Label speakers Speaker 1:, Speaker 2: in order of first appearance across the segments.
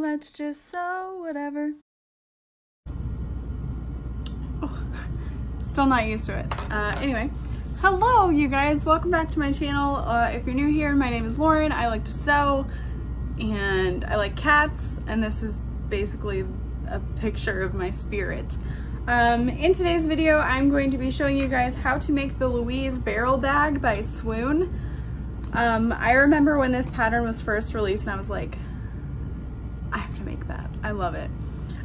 Speaker 1: let's just sew whatever. Oh, still not used to it. Uh, anyway, hello you guys, welcome back to my channel. Uh, if you're new here, my name is Lauren. I like to sew and I like cats and this is basically a picture of my spirit. Um, in today's video, I'm going to be showing you guys how to make the Louise barrel bag by Swoon. Um, I remember when this pattern was first released and I was like, I have to make that. I love it.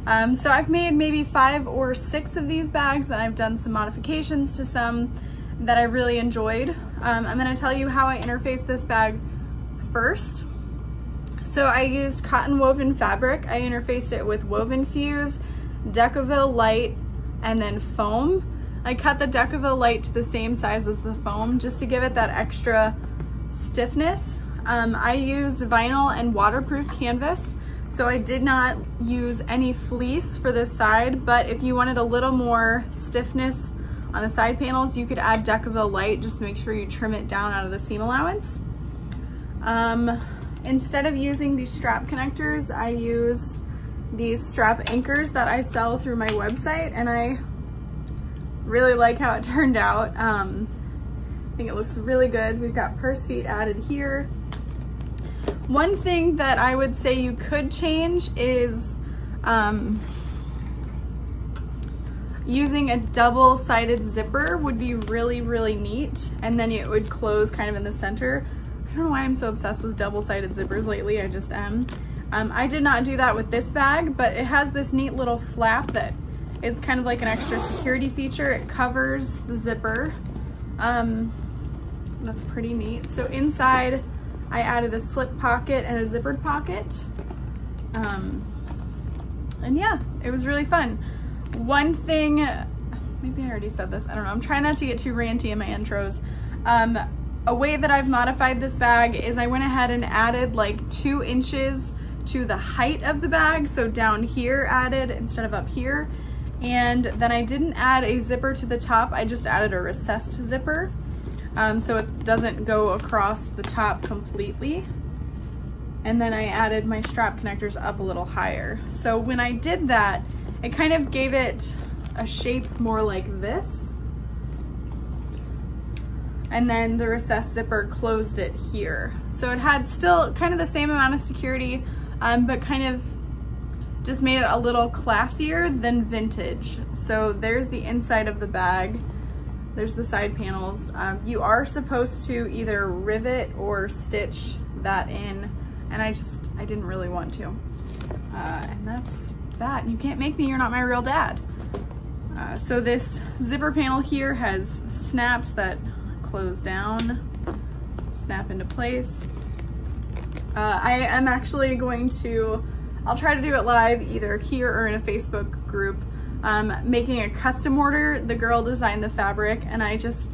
Speaker 1: Um, so I've made maybe five or six of these bags and I've done some modifications to some that I really enjoyed. Um, I'm gonna tell you how I interfaced this bag first. So I used cotton woven fabric. I interfaced it with Woven Fuse, Decovil Light, and then foam. I cut the Decovil Light to the same size as the foam just to give it that extra stiffness. Um, I used vinyl and waterproof canvas. So I did not use any fleece for this side, but if you wanted a little more stiffness on the side panels, you could add Decovil Light, just make sure you trim it down out of the seam allowance. Um, instead of using these strap connectors, I used these strap anchors that I sell through my website and I really like how it turned out. Um, I think it looks really good. We've got purse feet added here. One thing that I would say you could change is um, using a double-sided zipper would be really, really neat. And then it would close kind of in the center. I don't know why I'm so obsessed with double-sided zippers lately, I just am. Um, I did not do that with this bag, but it has this neat little flap that is kind of like an extra security feature. It covers the zipper. Um, that's pretty neat. So inside, I added a slip pocket and a zippered pocket. Um, and yeah, it was really fun. One thing, maybe I already said this, I don't know. I'm trying not to get too ranty in my intros. Um, a way that I've modified this bag is I went ahead and added like two inches to the height of the bag. So down here added instead of up here. And then I didn't add a zipper to the top. I just added a recessed zipper um, so it doesn't go across the top completely. And then I added my strap connectors up a little higher. So when I did that, it kind of gave it a shape more like this. And then the recessed zipper closed it here. So it had still kind of the same amount of security, um, but kind of just made it a little classier than vintage. So there's the inside of the bag. There's the side panels. Um, you are supposed to either rivet or stitch that in, and I just, I didn't really want to. Uh, and that's that. You can't make me, you're not my real dad. Uh, so this zipper panel here has snaps that close down, snap into place. Uh, I am actually going to, I'll try to do it live either here or in a Facebook group um, making a custom order. The girl designed the fabric and I just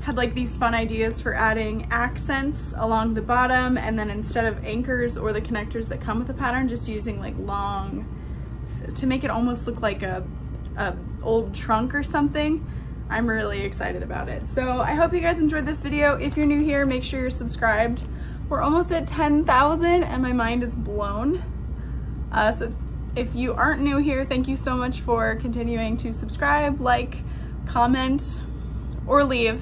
Speaker 1: had like these fun ideas for adding accents along the bottom and then instead of anchors or the connectors that come with the pattern, just using like long, to make it almost look like a, a old trunk or something. I'm really excited about it. So I hope you guys enjoyed this video. If you're new here, make sure you're subscribed. We're almost at 10,000 and my mind is blown. Uh, so if you aren't new here, thank you so much for continuing to subscribe, like, comment, or leave.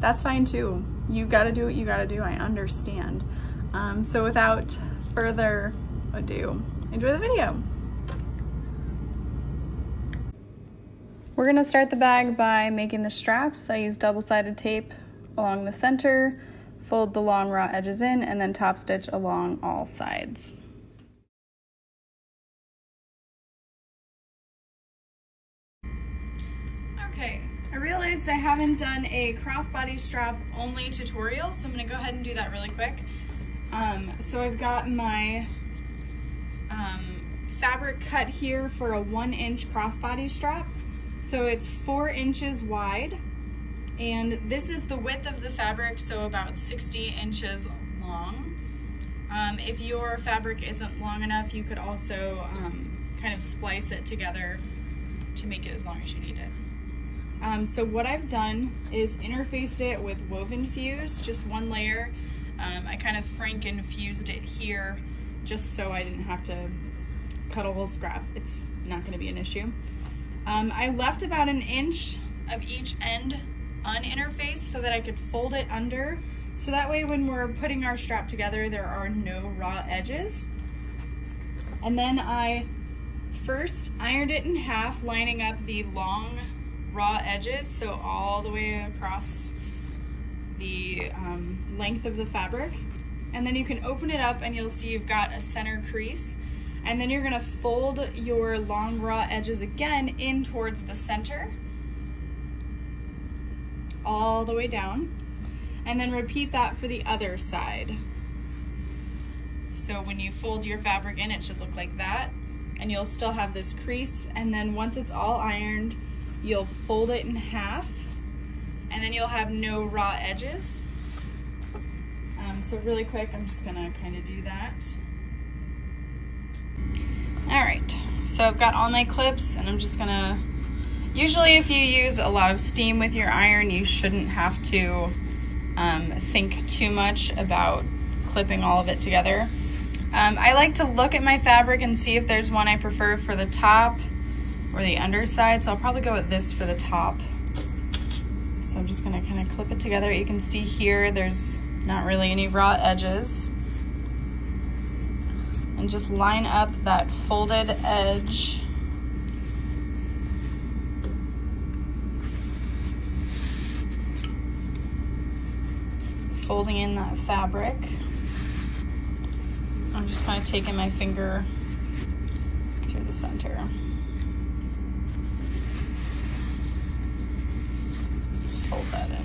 Speaker 1: That's fine too. You gotta do what you gotta do, I understand. Um, so without further ado, enjoy the video. We're gonna start the bag by making the straps. I use double-sided tape along the center, fold the long raw edges in, and then top stitch along all sides. Realized I haven't done a crossbody strap only tutorial, so I'm gonna go ahead and do that really quick. Um, so I've got my um, fabric cut here for a one inch crossbody strap. So it's four inches wide, and this is the width of the fabric, so about 60 inches long. Um, if your fabric isn't long enough, you could also um, kind of splice it together to make it as long as you need it. Um, so what I've done is interfaced it with Woven Fuse, just one layer. Um, I kind of Franken fused it here just so I didn't have to cut a whole scrap. It's not gonna be an issue. Um, I left about an inch of each end uninterfaced so that I could fold it under. So that way when we're putting our strap together, there are no raw edges. And then I first ironed it in half, lining up the long raw edges, so all the way across the um, length of the fabric. And then you can open it up and you'll see you've got a center crease. And then you're gonna fold your long raw edges again in towards the center, all the way down. And then repeat that for the other side. So when you fold your fabric in, it should look like that. And you'll still have this crease. And then once it's all ironed, you'll fold it in half and then you'll have no raw edges. Um, so really quick, I'm just gonna kind of do that. All right, so I've got all my clips and I'm just gonna, usually if you use a lot of steam with your iron, you shouldn't have to um, think too much about clipping all of it together. Um, I like to look at my fabric and see if there's one I prefer for the top or the underside. So I'll probably go with this for the top. So I'm just gonna kind of clip it together. You can see here, there's not really any raw edges. And just line up that folded edge folding in that fabric. I'm just kind of taking my finger through the center. Fold that in.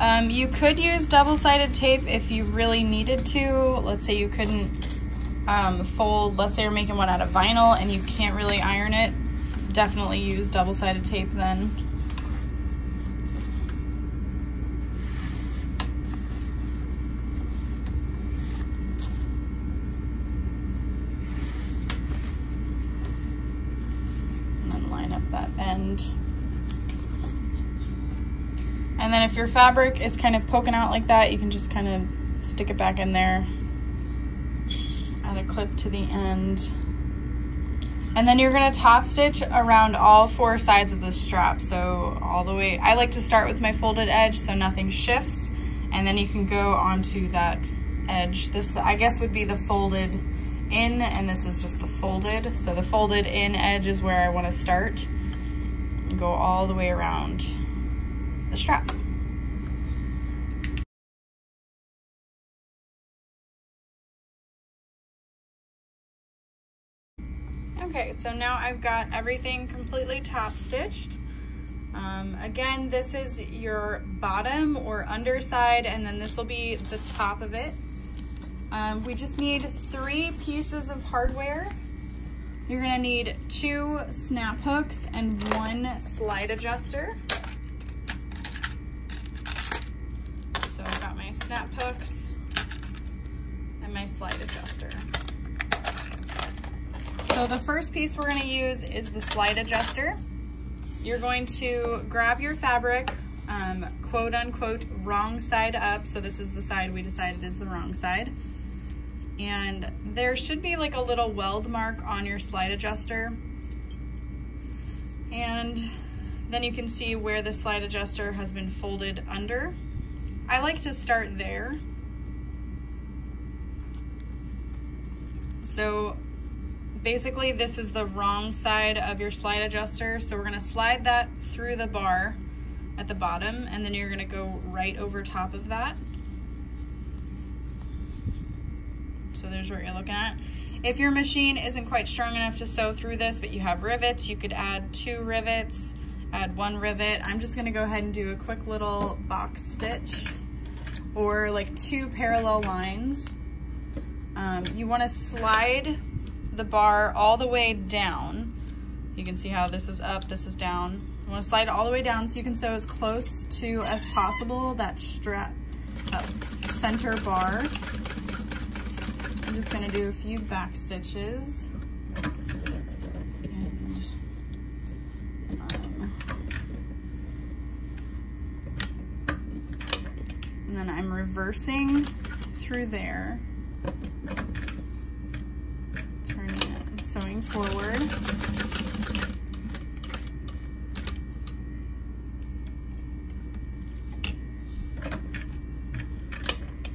Speaker 1: Um, you could use double-sided tape if you really needed to. Let's say you couldn't um, fold, let's say you're making one out of vinyl and you can't really iron it, definitely use double-sided tape then. And then if your fabric is kind of poking out like that, you can just kind of stick it back in there. Add a clip to the end. And then you're gonna top stitch around all four sides of the strap. So all the way, I like to start with my folded edge so nothing shifts. And then you can go onto that edge. This, I guess, would be the folded in and this is just the folded. So the folded in edge is where I wanna start. Go all the way around the strap. Okay, so now I've got everything completely top stitched. Um, again, this is your bottom or underside, and then this will be the top of it. Um, we just need three pieces of hardware. You're gonna need two snap hooks and one slide adjuster. So I've got my snap hooks and my slide adjuster. So the first piece we're gonna use is the slide adjuster. You're going to grab your fabric, um, quote unquote, wrong side up. So this is the side we decided is the wrong side. And there should be like a little weld mark on your slide adjuster. And then you can see where the slide adjuster has been folded under. I like to start there. So basically this is the wrong side of your slide adjuster. So we're gonna slide that through the bar at the bottom and then you're gonna go right over top of that. So there's what you're looking at. If your machine isn't quite strong enough to sew through this, but you have rivets, you could add two rivets add one rivet. I'm just gonna go ahead and do a quick little box stitch or like two parallel lines. Um, you wanna slide the bar all the way down. You can see how this is up, this is down. You wanna slide all the way down so you can sew as close to as possible that strap, uh, center bar. I'm just gonna do a few back stitches. And then I'm reversing through there, sewing forward.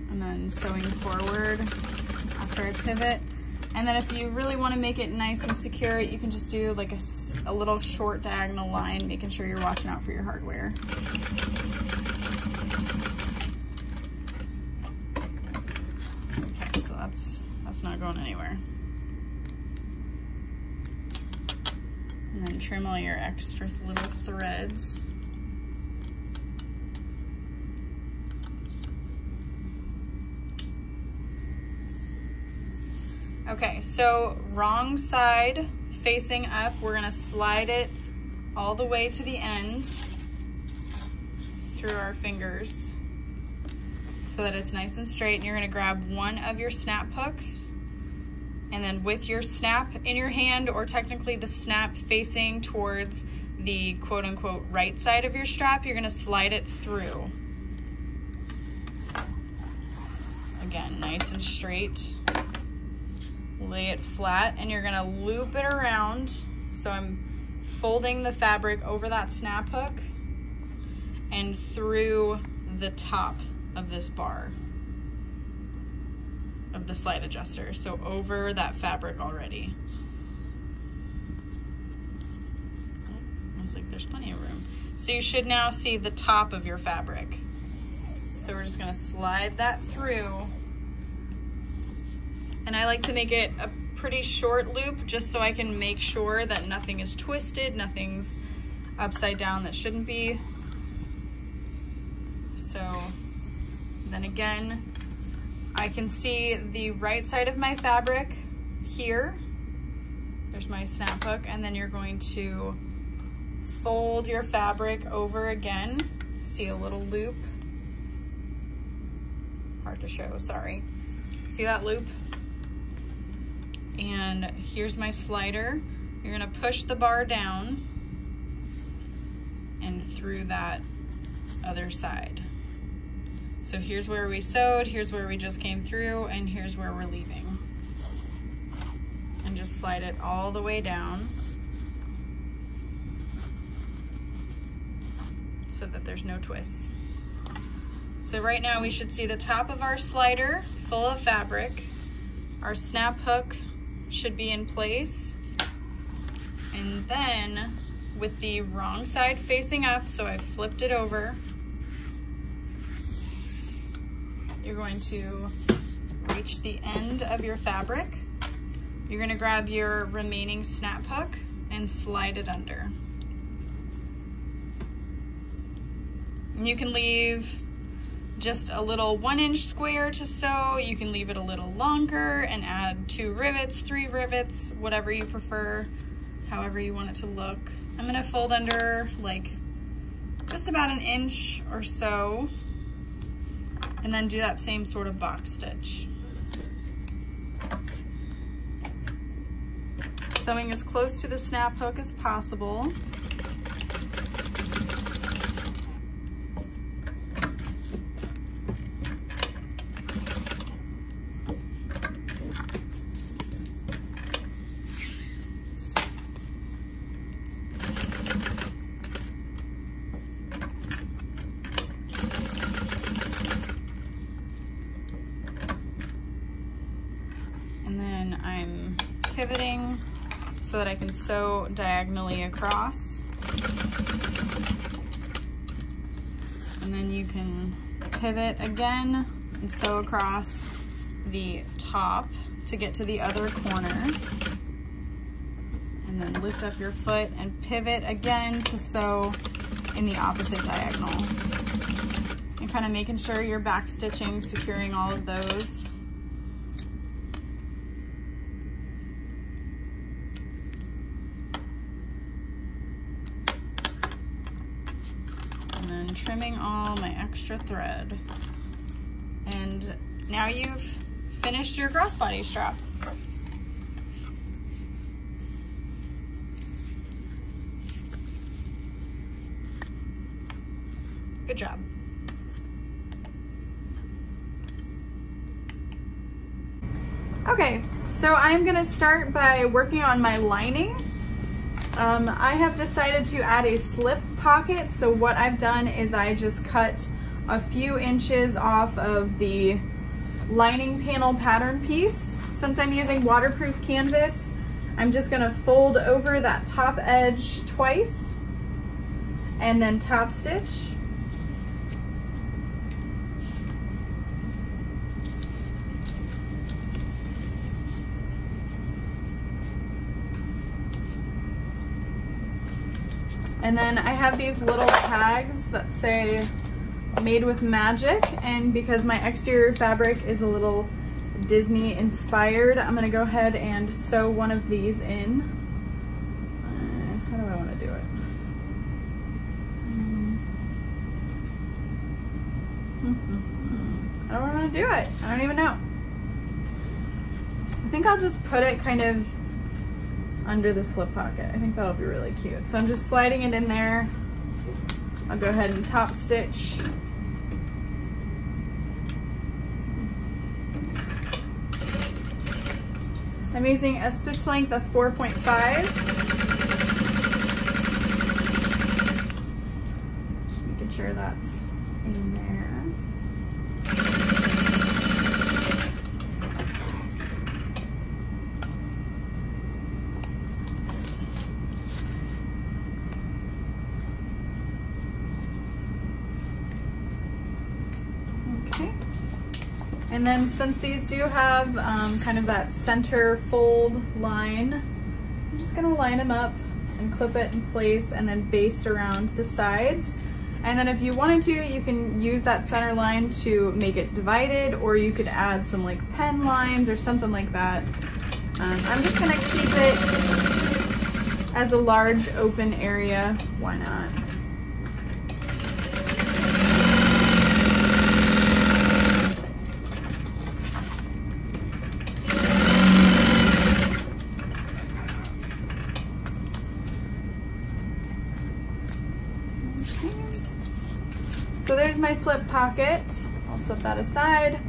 Speaker 1: And then sewing forward after I pivot. And then if you really want to make it nice and secure, you can just do like a, a little short diagonal line, making sure you're watching out for your hardware. Okay, so that's, that's not going anywhere. And then trim all your extra little threads. Okay, so wrong side facing up, we're gonna slide it all the way to the end through our fingers so that it's nice and straight. And you're gonna grab one of your snap hooks and then with your snap in your hand or technically the snap facing towards the quote unquote right side of your strap, you're gonna slide it through. Again, nice and straight lay it flat and you're gonna loop it around. So I'm folding the fabric over that snap hook and through the top of this bar of the slide adjuster. So over that fabric already. Oh, looks like there's plenty of room. So you should now see the top of your fabric. So we're just gonna slide that through and I like to make it a pretty short loop just so I can make sure that nothing is twisted, nothing's upside down that shouldn't be. So then again, I can see the right side of my fabric here. There's my snap hook and then you're going to fold your fabric over again. See a little loop. Hard to show, sorry. See that loop? and here's my slider. You're gonna push the bar down and through that other side. So here's where we sewed, here's where we just came through, and here's where we're leaving. And just slide it all the way down so that there's no twists. So right now we should see the top of our slider full of fabric, our snap hook should be in place. And then with the wrong side facing up, so I flipped it over, you're going to reach the end of your fabric. You're gonna grab your remaining snap hook and slide it under. You can leave just a little one inch square to sew. You can leave it a little longer and add two rivets, three rivets, whatever you prefer, however you want it to look. I'm gonna fold under like just about an inch or so and then do that same sort of box stitch. Sewing as close to the snap hook as possible. pivoting so that I can sew diagonally across. And then you can pivot again and sew across the top to get to the other corner. And then lift up your foot and pivot again to sew in the opposite diagonal. And kind of making sure you're back stitching, securing all of those. trimming all my extra thread. And now you've finished your crossbody strap. Good job. Okay, so I'm gonna start by working on my lining. Um, I have decided to add a slip pocket. So what I've done is I just cut a few inches off of the lining panel pattern piece. Since I'm using waterproof canvas, I'm just gonna fold over that top edge twice and then top stitch. And then I have these little tags that say made with magic. And because my exterior fabric is a little Disney inspired, I'm gonna go ahead and sew one of these in. Uh, how do I wanna do it? I don't wanna do it. I don't even know. I think I'll just put it kind of under the slip pocket. I think that'll be really cute. So I'm just sliding it in there. I'll go ahead and top stitch. I'm using a stitch length of 4.5. Just making sure that's in there. And then since these do have um, kind of that center fold line, I'm just gonna line them up and clip it in place and then baste around the sides. And then if you wanted to, you can use that center line to make it divided or you could add some like pen lines or something like that. Um, I'm just gonna keep it as a large open area, why not? So there's my slip pocket. I'll set that aside.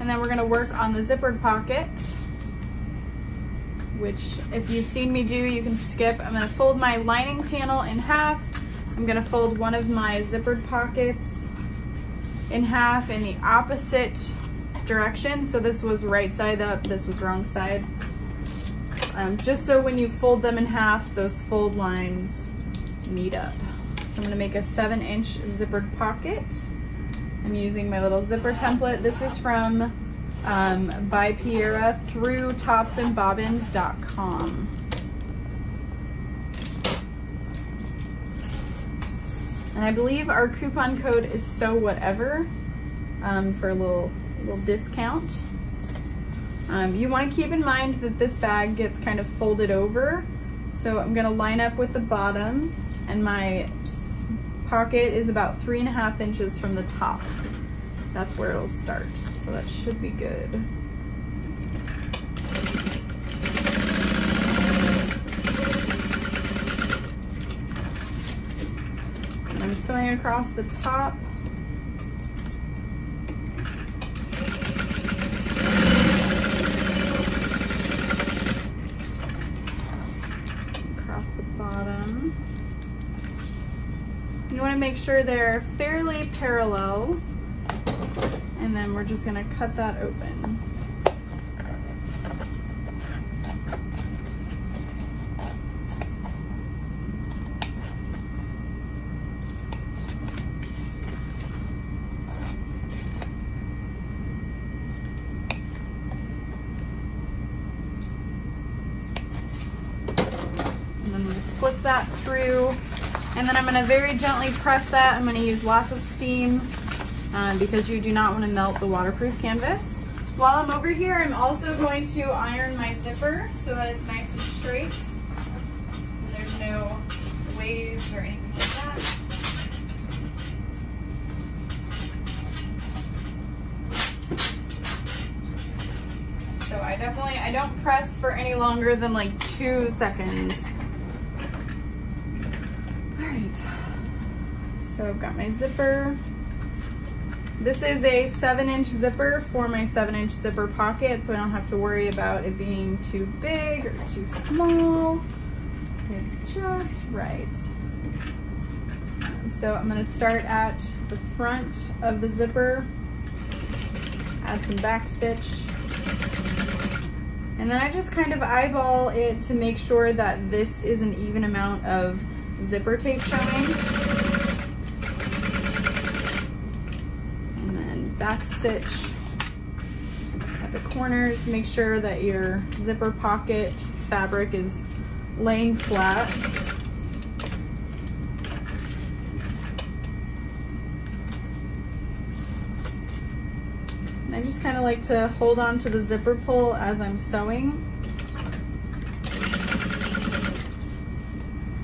Speaker 1: And then we're gonna work on the zippered pocket, which if you've seen me do, you can skip. I'm gonna fold my lining panel in half. I'm gonna fold one of my zippered pockets in half in the opposite direction. So this was right side up, this was wrong side. Um, just so when you fold them in half, those fold lines meet up. So I'm gonna make a seven inch zippered pocket. I'm using my little zipper template. This is from um, by Piera through topsandbobbins.com. And I believe our coupon code is sew whatever um, for a little, little discount. Um, you wanna keep in mind that this bag gets kind of folded over. So I'm gonna line up with the bottom and my pocket is about three and a half inches from the top. That's where it'll start. So that should be good. I'm sewing across the top. want to make sure they're fairly parallel and then we're just to cut that open. And then we flip that through and I'm gonna very gently press that. I'm gonna use lots of steam um, because you do not wanna melt the waterproof canvas. While I'm over here, I'm also going to iron my zipper so that it's nice and straight. There's no waves or anything like that. So I definitely, I don't press for any longer than like two seconds. So I've got my zipper. This is a seven inch zipper for my seven inch zipper pocket, so I don't have to worry about it being too big or too small. It's just right. So I'm gonna start at the front of the zipper, add some back stitch, and then I just kind of eyeball it to make sure that this is an even amount of zipper tape showing. And then back stitch at the corners. Make sure that your zipper pocket fabric is laying flat. I just kind of like to hold on to the zipper pull as I'm sewing.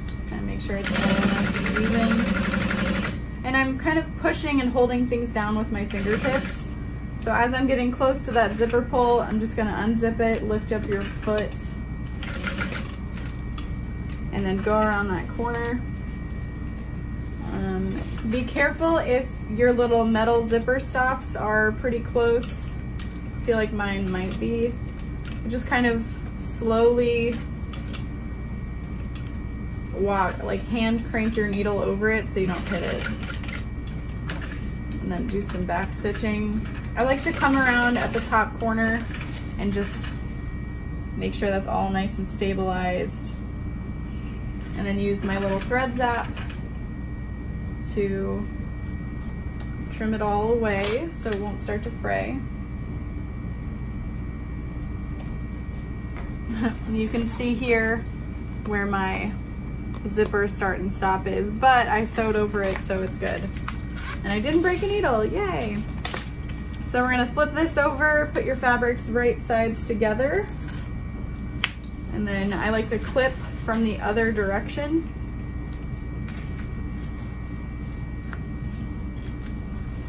Speaker 1: Just kind of make sure it's all nice and even and I'm kind of pushing and holding things down with my fingertips. So as I'm getting close to that zipper pull, I'm just gonna unzip it, lift up your foot, and then go around that corner. Um, be careful if your little metal zipper stops are pretty close. I feel like mine might be. Just kind of slowly walk, like hand crank your needle over it so you don't hit it. And then do some back stitching. I like to come around at the top corner and just make sure that's all nice and stabilized. And then use my little thread zap to trim it all away so it won't start to fray. you can see here where my zipper start and stop is, but I sewed over it so it's good. And I didn't break a needle, yay. So we're gonna flip this over, put your fabrics right sides together. And then I like to clip from the other direction.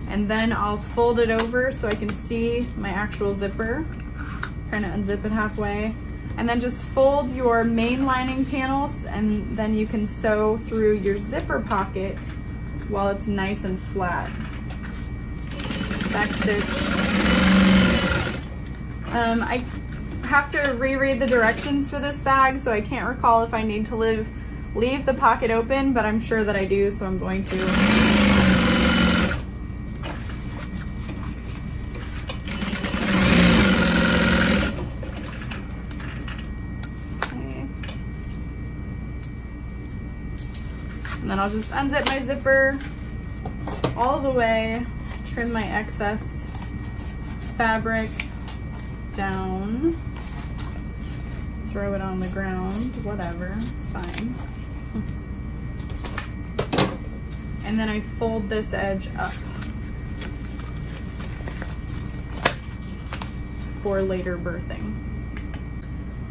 Speaker 1: And then I'll fold it over so I can see my actual zipper. Kind of unzip it halfway and then just fold your main lining panels and then you can sew through your zipper pocket while it's nice and flat. Back stitch. Um, I have to reread the directions for this bag so I can't recall if I need to live, leave the pocket open, but I'm sure that I do, so I'm going to. then I'll just unzip my zipper all the way, trim my excess fabric down, throw it on the ground, whatever, it's fine. And then I fold this edge up for later birthing.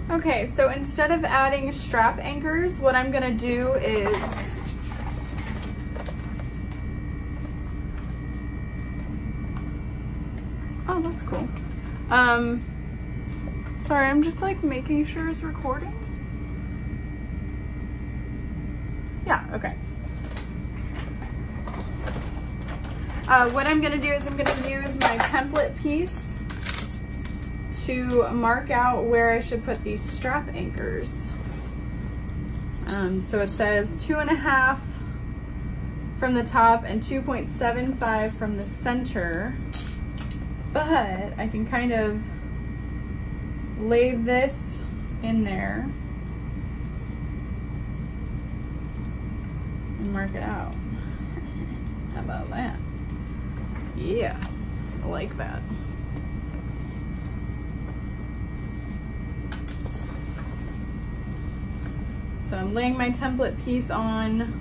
Speaker 1: Okay, so instead of adding strap anchors, what I'm gonna do is Oh, that's cool. Um, sorry, I'm just like making sure it's recording. Yeah, okay. Uh, what I'm gonna do is I'm gonna use my template piece to mark out where I should put these strap anchors. Um, so it says two and a half from the top and 2.75 from the center but I can kind of lay this in there and mark it out. How about that? Yeah, I like that. So I'm laying my template piece on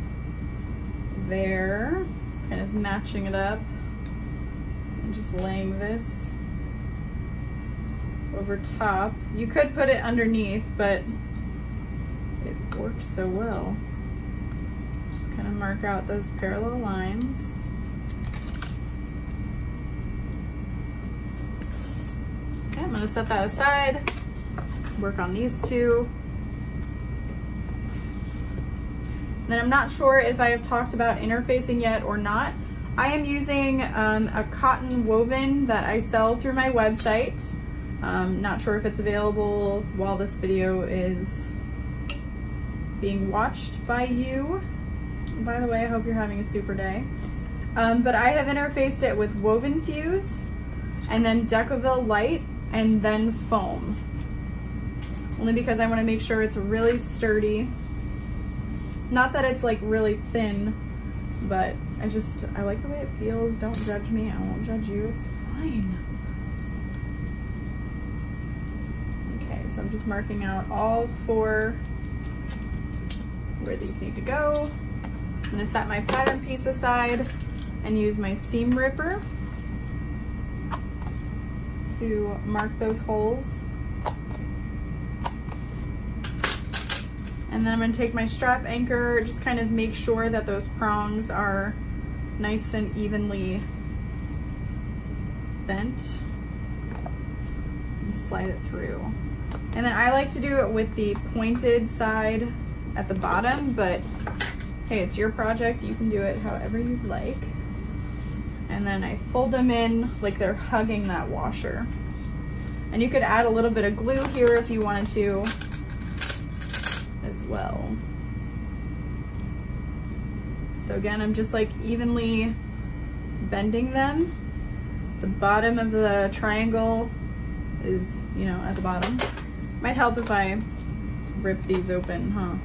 Speaker 1: there, kind of matching it up. I'm just laying this over top. You could put it underneath, but it works so well. Just kind of mark out those parallel lines. Okay, I'm gonna set that aside, work on these two. then I'm not sure if I have talked about interfacing yet or not. I am using um, a cotton woven that I sell through my website. Um, not sure if it's available while this video is being watched by you. By the way, I hope you're having a super day. Um, but I have interfaced it with Woven Fuse and then Decovil Light and then foam. Only because I want to make sure it's really sturdy. Not that it's like really thin, but I just, I like the way it feels. Don't judge me. I won't judge you. It's fine. Okay, so I'm just marking out all four where these need to go. I'm gonna set my pattern piece aside and use my seam ripper to mark those holes. And then I'm gonna take my strap anchor, just kind of make sure that those prongs are nice and evenly bent and slide it through. And then I like to do it with the pointed side at the bottom, but hey, it's your project. You can do it however you'd like. And then I fold them in like they're hugging that washer. And you could add a little bit of glue here if you wanted to as well. So again, I'm just like evenly bending them. The bottom of the triangle is, you know, at the bottom. Might help if I rip these open, huh?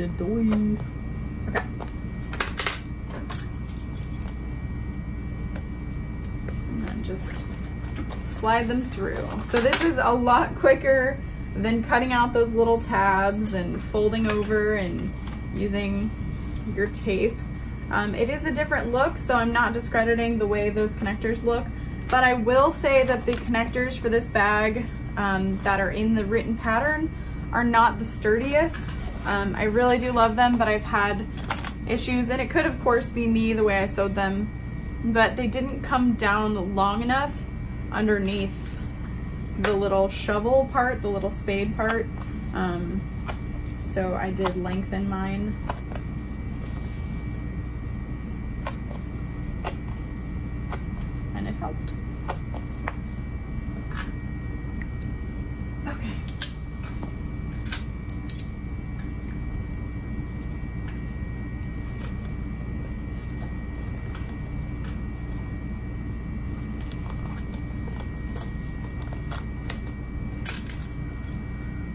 Speaker 1: Okay. And then just slide them through. So this is a lot quicker than cutting out those little tabs and folding over and using your tape. Um, it is a different look, so I'm not discrediting the way those connectors look, but I will say that the connectors for this bag um, that are in the written pattern are not the sturdiest. Um, I really do love them, but I've had issues, and it could of course be me the way I sewed them, but they didn't come down long enough underneath the little shovel part, the little spade part. Um, so I did lengthen mine helped. Okay.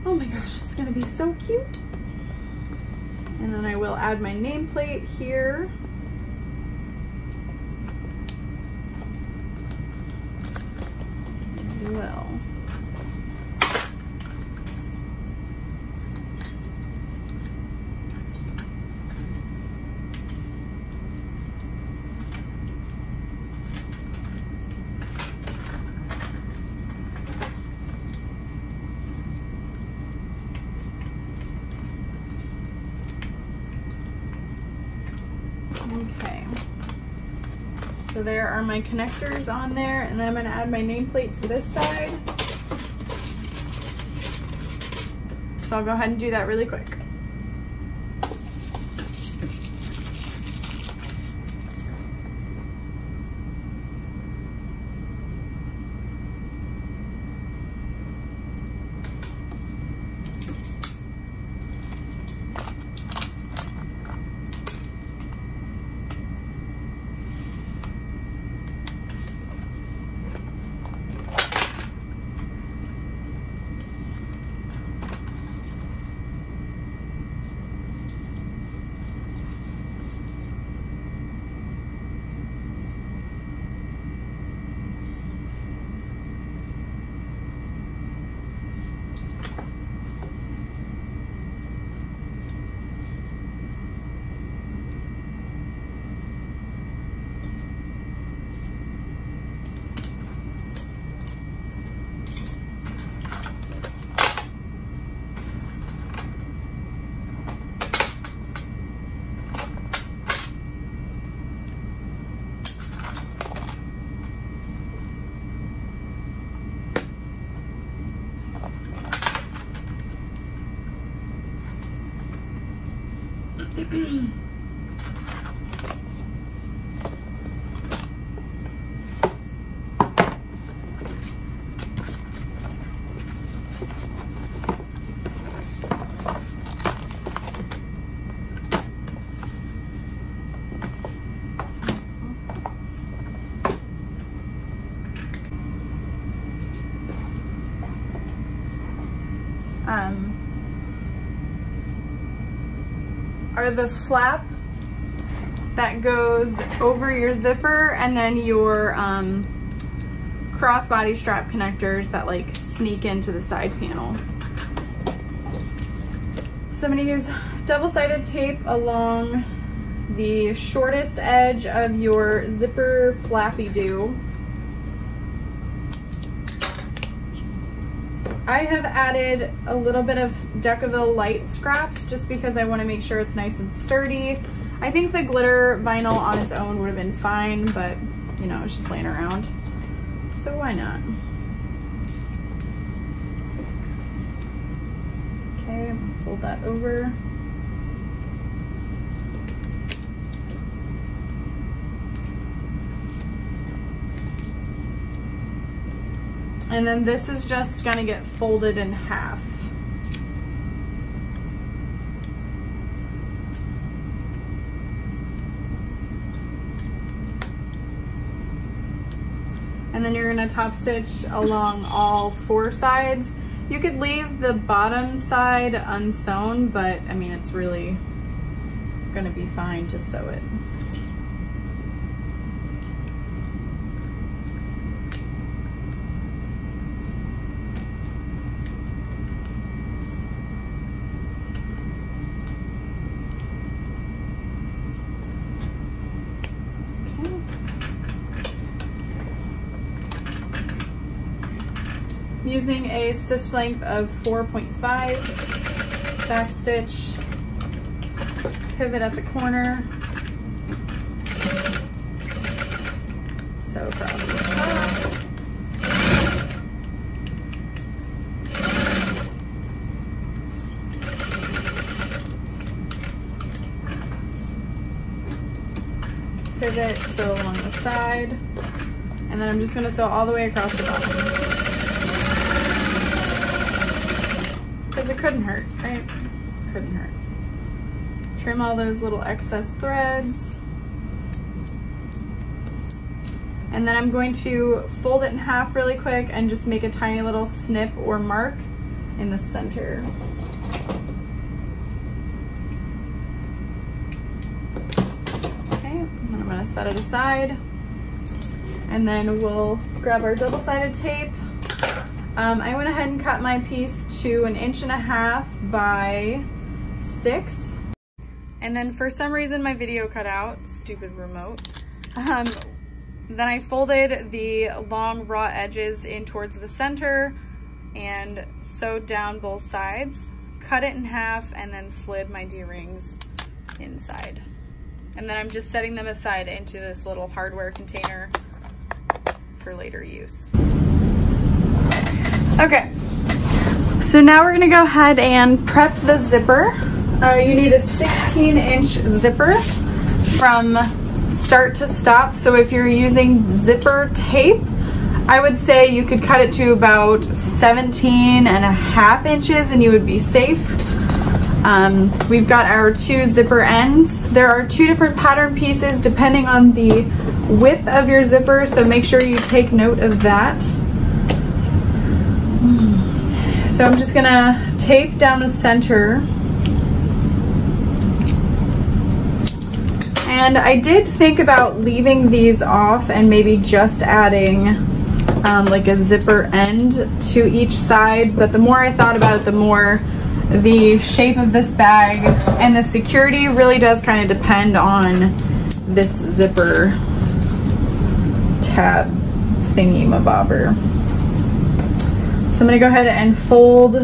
Speaker 1: Oh my gosh, it's gonna be so cute. And then I will add my nameplate here. well. Okay. So there are my connectors on there and then I'm gonna add my nameplate to this side. So I'll go ahead and do that really quick. Are the flap that goes over your zipper and then your um, crossbody strap connectors that like sneak into the side panel. So I'm gonna use double-sided tape along the shortest edge of your zipper flappy do. I have added a little bit of Decovil light scraps just because I want to make sure it's nice and sturdy. I think the glitter vinyl on its own would have been fine, but you know, it's just laying around. So why not? Okay, fold that over. And then this is just gonna get folded in half. And then you're gonna top stitch along all four sides. You could leave the bottom side unsewn, but I mean, it's really gonna be fine to sew it. Using a stitch length of 4.5, back stitch, pivot at the corner, sew across the top. Pivot, sew along the side, and then I'm just gonna sew all the way across the bottom. Because it couldn't hurt, right? Couldn't hurt. Trim all those little excess threads. And then I'm going to fold it in half really quick and just make a tiny little snip or mark in the center. Okay, I'm gonna set it aside. And then we'll grab our double-sided tape um, I went ahead and cut my piece to an inch and a half by six. And then for some reason my video cut out, stupid remote. Um, then I folded the long raw edges in towards the center and sewed down both sides, cut it in half, and then slid my D-rings inside. And then I'm just setting them aside into this little hardware container for later use. Okay, so now we're gonna go ahead and prep the zipper. Uh, you need a 16 inch zipper from start to stop. So if you're using zipper tape, I would say you could cut it to about 17 and a half inches and you would be safe. Um, we've got our two zipper ends. There are two different pattern pieces depending on the width of your zipper, so make sure you take note of that. So I'm just gonna tape down the center. And I did think about leaving these off and maybe just adding um, like a zipper end to each side, but the more I thought about it, the more the shape of this bag and the security really does kind of depend on this zipper tab thingy mabobber. So I'm gonna go ahead and fold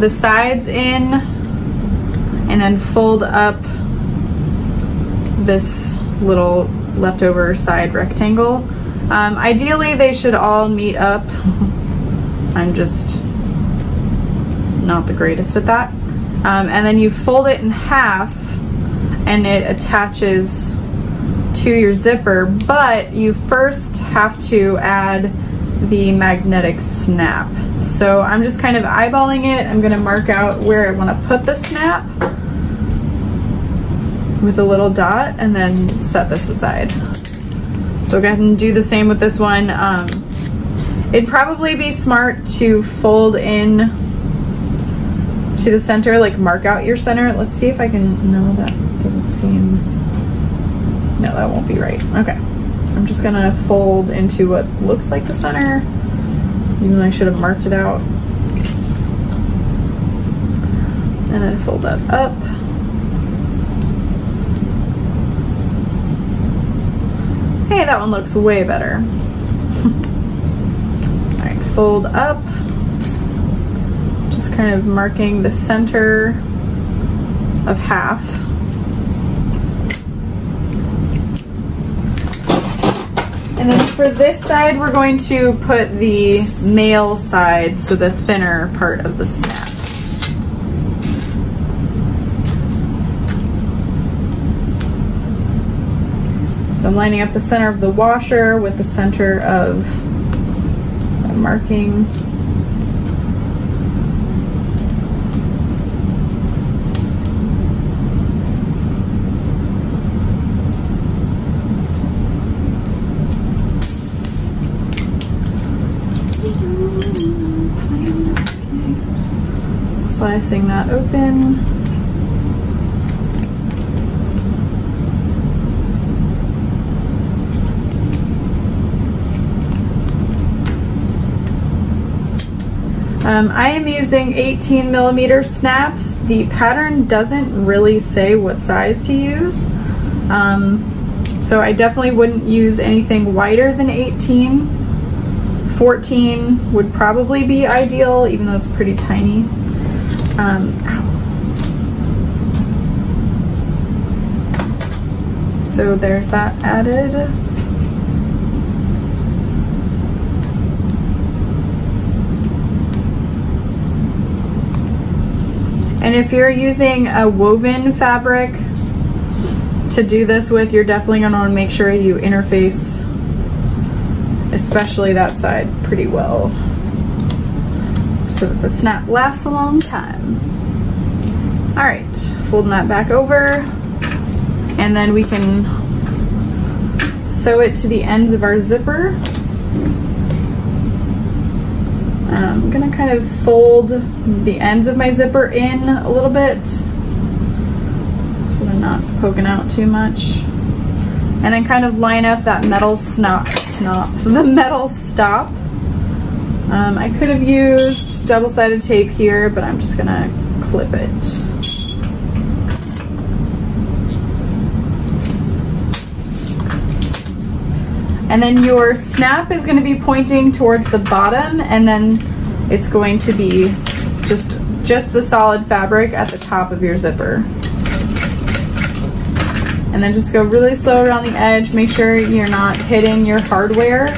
Speaker 1: the sides in and then fold up this little leftover side rectangle. Um, ideally, they should all meet up. I'm just not the greatest at that. Um, and then you fold it in half and it attaches to your zipper, but you first have to add the magnetic snap. So I'm just kind of eyeballing it. I'm gonna mark out where I wanna put the snap with a little dot and then set this aside. So go ahead and do the same with this one. Um, it'd probably be smart to fold in to the center, like mark out your center. Let's see if I can, no, that doesn't seem, no, that won't be right. Okay. I'm just gonna fold into what looks like the center, even though I should have marked it out. And then fold that up. Hey, that one looks way better. All right, fold up. Just kind of marking the center of half. And then for this side, we're going to put the male side, so the thinner part of the snap. So I'm lining up the center of the washer with the center of the marking. Slicing that open. Um, I am using 18 millimeter snaps. The pattern doesn't really say what size to use. Um, so I definitely wouldn't use anything wider than 18. 14 would probably be ideal, even though it's pretty tiny. Um, so there's that added. And if you're using a woven fabric to do this with, you're definitely gonna wanna make sure you interface, especially that side, pretty well. So that the snap lasts a long time. All right, folding that back over. And then we can sew it to the ends of our zipper. Um, I'm gonna kind of fold the ends of my zipper in a little bit so they're not poking out too much. And then kind of line up that metal snop, snop, the metal stop. Um, I could have used double-sided tape here, but I'm just gonna clip it. And then your snap is going to be pointing towards the bottom and then it's going to be just, just the solid fabric at the top of your zipper. And then just go really slow around the edge. Make sure you're not hitting your hardware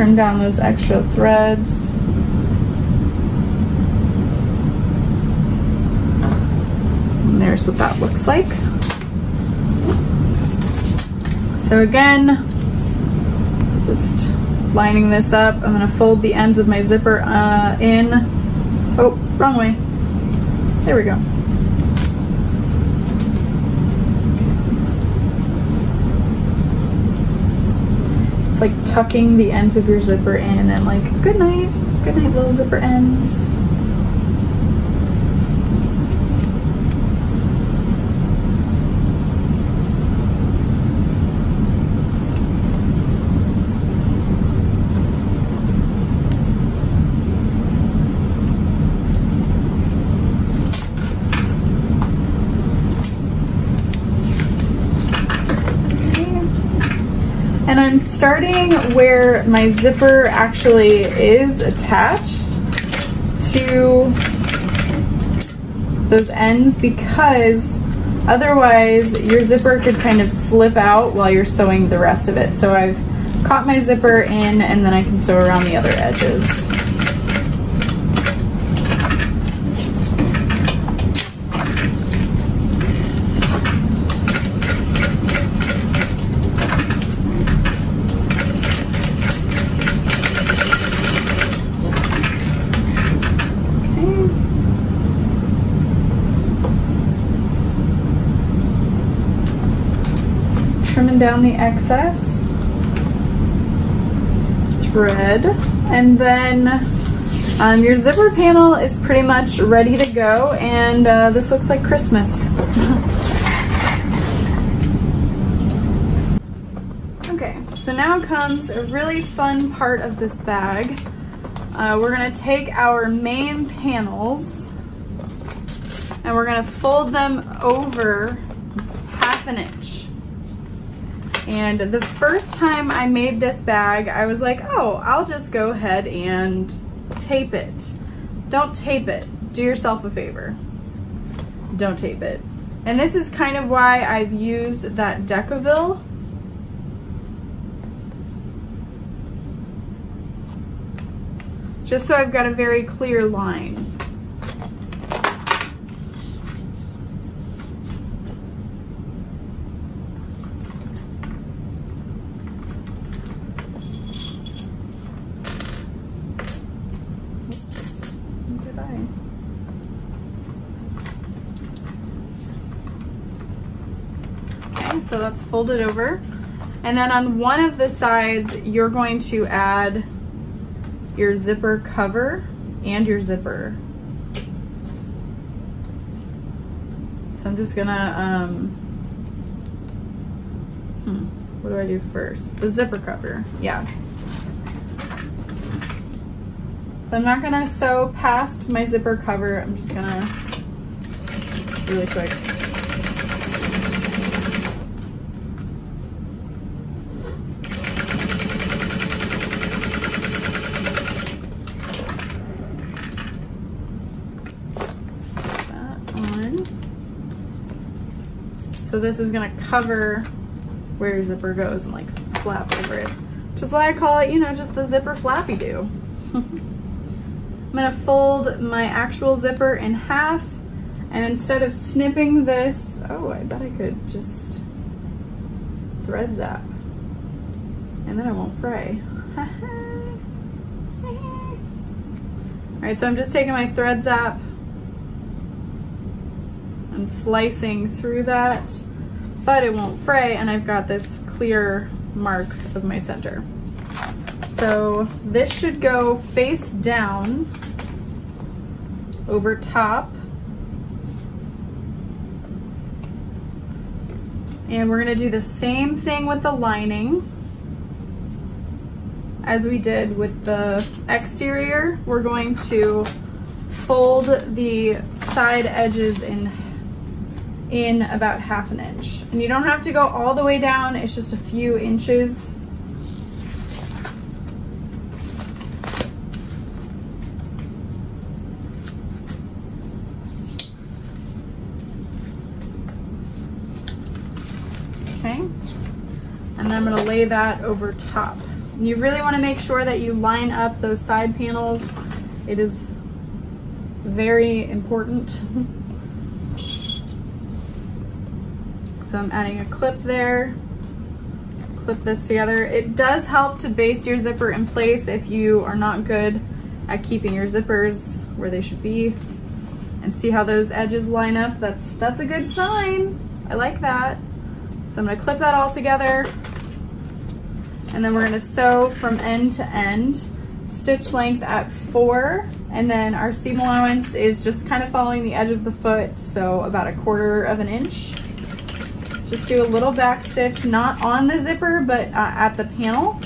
Speaker 1: trim down those extra threads. And there's what that looks like. So again, just lining this up. I'm gonna fold the ends of my zipper uh, in. Oh, wrong way. There we go. Like tucking the ends of your zipper in and like, good night, good night little zipper ends. And I'm starting where my zipper actually is attached to those ends because otherwise your zipper could kind of slip out while you're sewing the rest of it. So I've caught my zipper in and then I can sew around the other edges. Down the excess thread and then um, your zipper panel is pretty much ready to go and uh, this looks like Christmas. okay, so now comes a really fun part of this bag. Uh, we're gonna take our main panels and we're gonna fold them over half an inch. And the first time I made this bag, I was like, oh, I'll just go ahead and tape it. Don't tape it. Do yourself a favor. Don't tape it. And this is kind of why I've used that Decovil. Just so I've got a very clear line. So it over. And then on one of the sides, you're going to add your zipper cover and your zipper. So I'm just gonna, um, hmm, what do I do first? The zipper cover, yeah. So I'm not gonna sew past my zipper cover. I'm just gonna really quick. So this is gonna cover where your zipper goes and like flap over it. Which is why I call it, you know, just the zipper flappy do. I'm gonna fold my actual zipper in half and instead of snipping this, oh, I bet I could just thread zap and then it won't fray. All right, so I'm just taking my thread zap and slicing through that, but it won't fray and I've got this clear mark of my center. So this should go face down over top. And we're gonna do the same thing with the lining as we did with the exterior. We're going to fold the side edges in in about half an inch. And you don't have to go all the way down, it's just a few inches. Okay, and then I'm gonna lay that over top. And you really wanna make sure that you line up those side panels. It is very important. So I'm adding a clip there, clip this together. It does help to baste your zipper in place if you are not good at keeping your zippers where they should be. And see how those edges line up? That's, that's a good sign. I like that. So I'm gonna clip that all together and then we're gonna sew from end to end, stitch length at four, and then our seam allowance is just kind of following the edge of the foot, so about a quarter of an inch. Just do a little back stitch, not on the zipper, but uh, at the panel.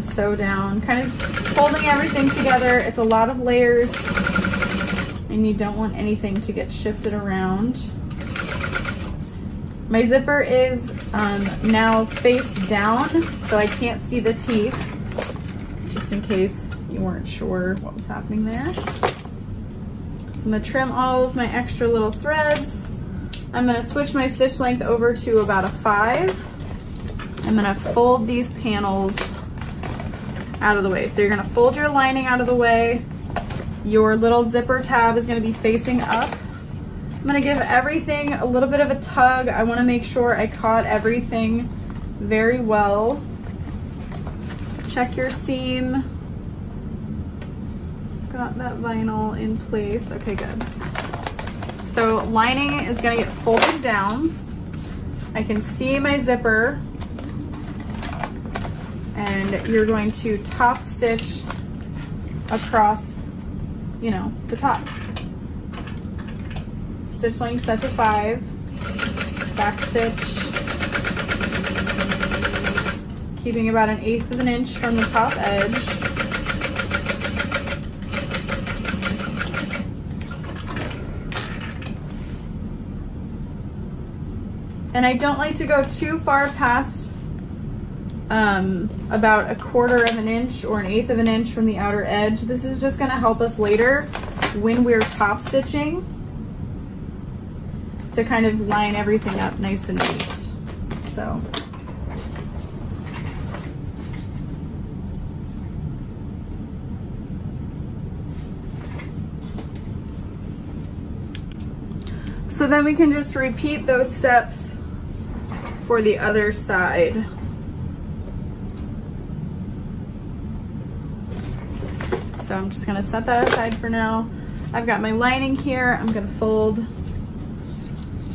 Speaker 1: Sew down, kind of holding everything together. It's a lot of layers and you don't want anything to get shifted around. My zipper is um, now face down, so I can't see the teeth, just in case you weren't sure what was happening there. So I'm gonna trim all of my extra little threads. I'm gonna switch my stitch length over to about a five. I'm gonna fold these panels out of the way. So you're gonna fold your lining out of the way. Your little zipper tab is gonna be facing up. I'm gonna give everything a little bit of a tug. I wanna make sure I caught everything very well. Check your seam got that vinyl in place. Okay, good. So lining is gonna get folded down. I can see my zipper and you're going to top stitch across, you know, the top. Stitch length set to five, back stitch, keeping about an eighth of an inch from the top edge. And I don't like to go too far past um, about a quarter of an inch or an eighth of an inch from the outer edge. This is just gonna help us later when we're top stitching to kind of line everything up nice and neat. So. So then we can just repeat those steps for the other side. So I'm just gonna set that aside for now. I've got my lining here. I'm gonna fold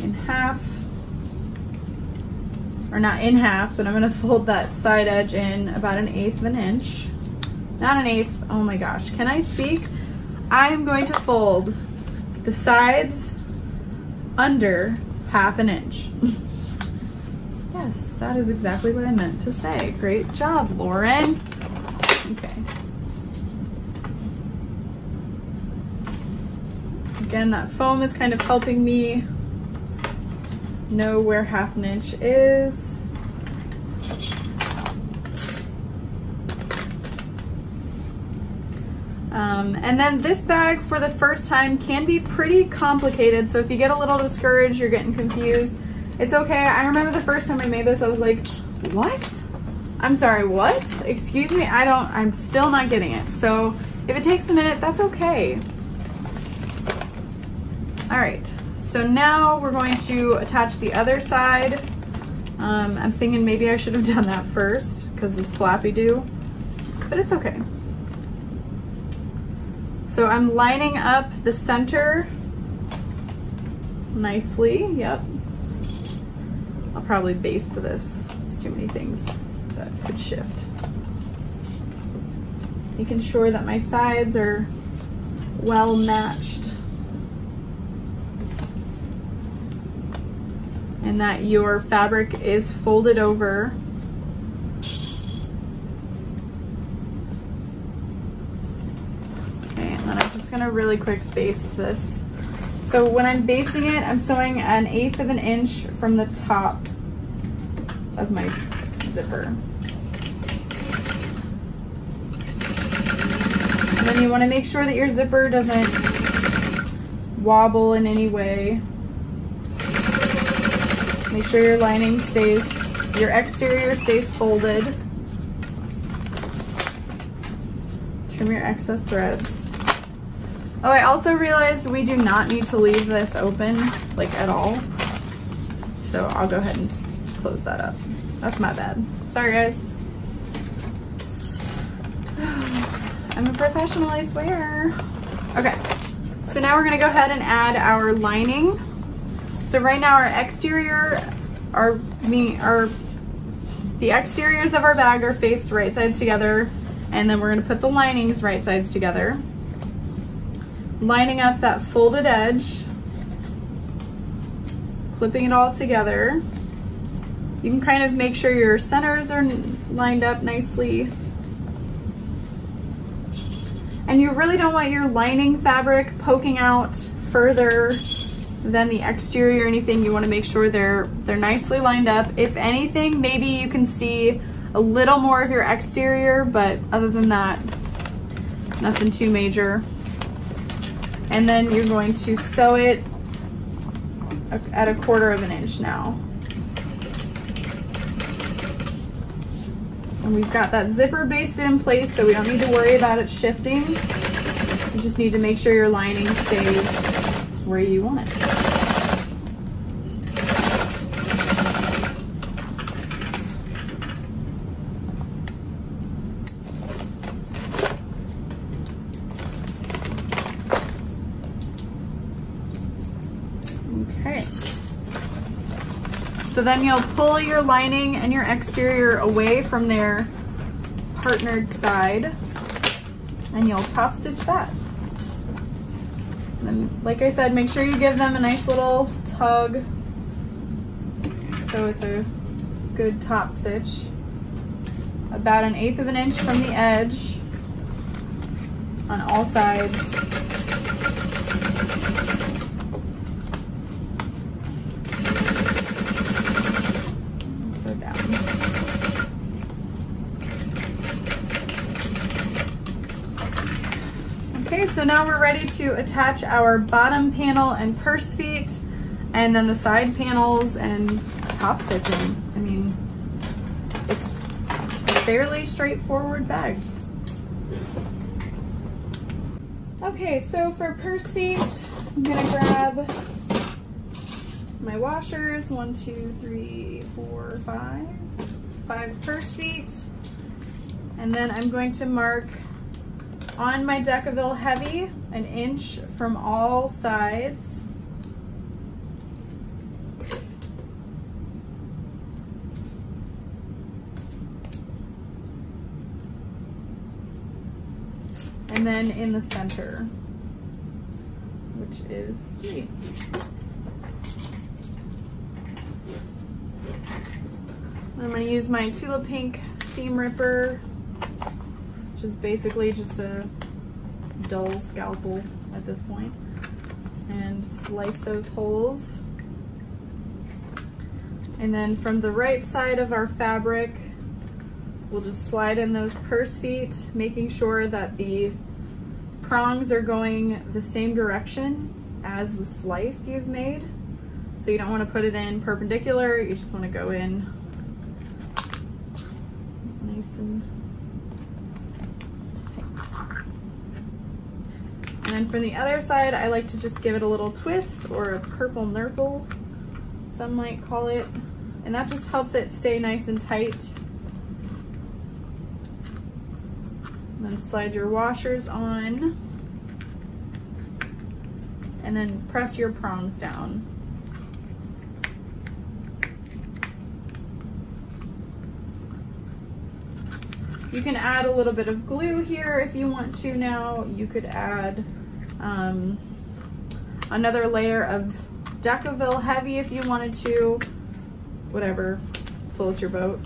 Speaker 1: in half, or not in half, but I'm gonna fold that side edge in about an eighth of an inch. Not an eighth, oh my gosh, can I speak? I'm going to fold the sides under half an inch. That is exactly what I meant to say. Great job, Lauren. Okay. Again, that foam is kind of helping me know where half an inch is. Um, and then this bag for the first time can be pretty complicated. So if you get a little discouraged, you're getting confused, it's okay. I remember the first time I made this, I was like, what? I'm sorry, what? Excuse me? I don't, I'm still not getting it. So if it takes a minute, that's okay. All right, so now we're going to attach the other side. Um, I'm thinking maybe I should have done that first because this flappy do, but it's okay. So I'm lining up the center nicely, yep. I'll probably baste this. It's too many things that could shift. Making sure that my sides are well matched. And that your fabric is folded over Okay, and then I'm just gonna really quick baste this. So when I'm basting it, I'm sewing an eighth of an inch from the top of my zipper. And then you wanna make sure that your zipper doesn't wobble in any way. Make sure your lining stays, your exterior stays folded. Trim your excess threads. Oh, I also realized we do not need to leave this open, like at all. So I'll go ahead and close that up. That's my bad. Sorry, guys. I'm a professional, I swear. Okay, so now we're gonna go ahead and add our lining. So right now our exterior, our, me, our, the exteriors of our bag are faced right sides together, and then we're gonna put the linings right sides together lining up that folded edge, clipping it all together. You can kind of make sure your centers are lined up nicely. And you really don't want your lining fabric poking out further than the exterior or anything. You wanna make sure they're, they're nicely lined up. If anything, maybe you can see a little more of your exterior, but other than that, nothing too major and then you're going to sew it at a quarter of an inch now. And we've got that zipper basted in place so we don't need to worry about it shifting. You just need to make sure your lining stays where you want it. So then you'll pull your lining and your exterior away from their partnered side and you'll top stitch that. And like I said, make sure you give them a nice little tug so it's a good top stitch. About an eighth of an inch from the edge on all sides. So down. Okay, so now we're ready to attach our bottom panel and purse feet and then the side panels and top stitching. I mean, it's a fairly straightforward bag. Okay, so for purse feet, I'm gonna grab my washers, one, two, three, four, five, five purse feet. And then I'm going to mark on my Decovil Heavy an inch from all sides and then in the center, which is three. I'm gonna use my Tula Pink seam ripper, which is basically just a dull scalpel at this point, and slice those holes. And then from the right side of our fabric, We'll just slide in those purse feet, making sure that the prongs are going the same direction as the slice you've made. So you don't want to put it in perpendicular, you just want to go in nice and tight. And then from the other side, I like to just give it a little twist or a purple nurple, some might call it. And that just helps it stay nice and tight then slide your washers on and then press your prongs down. You can add a little bit of glue here if you want to now. You could add um, another layer of Decovil Heavy if you wanted to. Whatever floats your boat.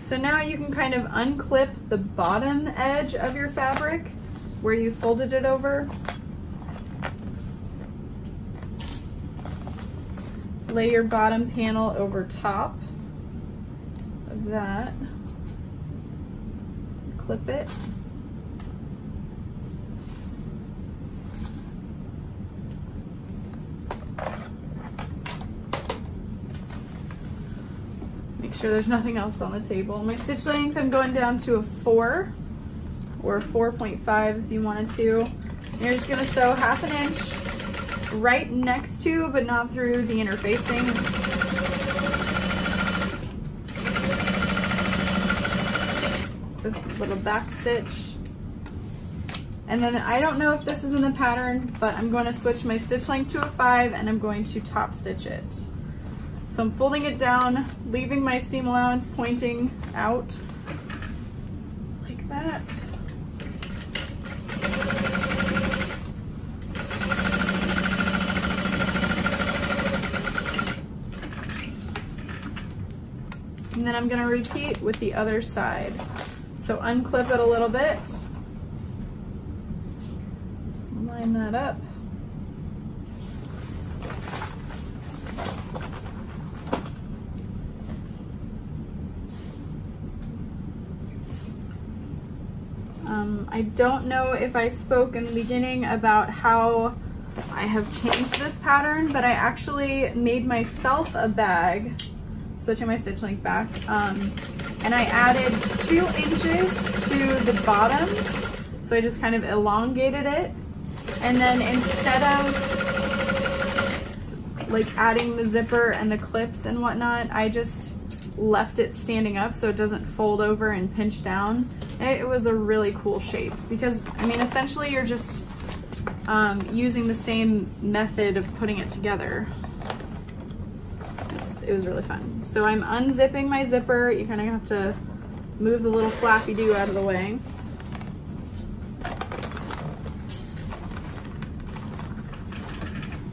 Speaker 1: So now you can kind of unclip the bottom edge of your fabric where you folded it over. Lay your bottom panel over top of that. Clip it. Sure there's nothing else on the table. My stitch length, I'm going down to a four or 4.5 if you wanted to. And you're just gonna sew half an inch right next to, but not through the interfacing. This little back stitch. And then I don't know if this is in the pattern, but I'm going to switch my stitch length to a five and I'm going to top stitch it. So I'm folding it down, leaving my seam allowance pointing out like that. And then I'm gonna repeat with the other side. So unclip it a little bit, line that up. Um, I don't know if I spoke in the beginning about how I have changed this pattern, but I actually made myself a bag, switching my stitch length back, um, and I added two inches to the bottom. So I just kind of elongated it. And then instead of like adding the zipper and the clips and whatnot, I just left it standing up so it doesn't fold over and pinch down. It was a really cool shape because, I mean, essentially you're just um, using the same method of putting it together. it was really fun. So I'm unzipping my zipper. You kind of have to move the little flappy do out of the way.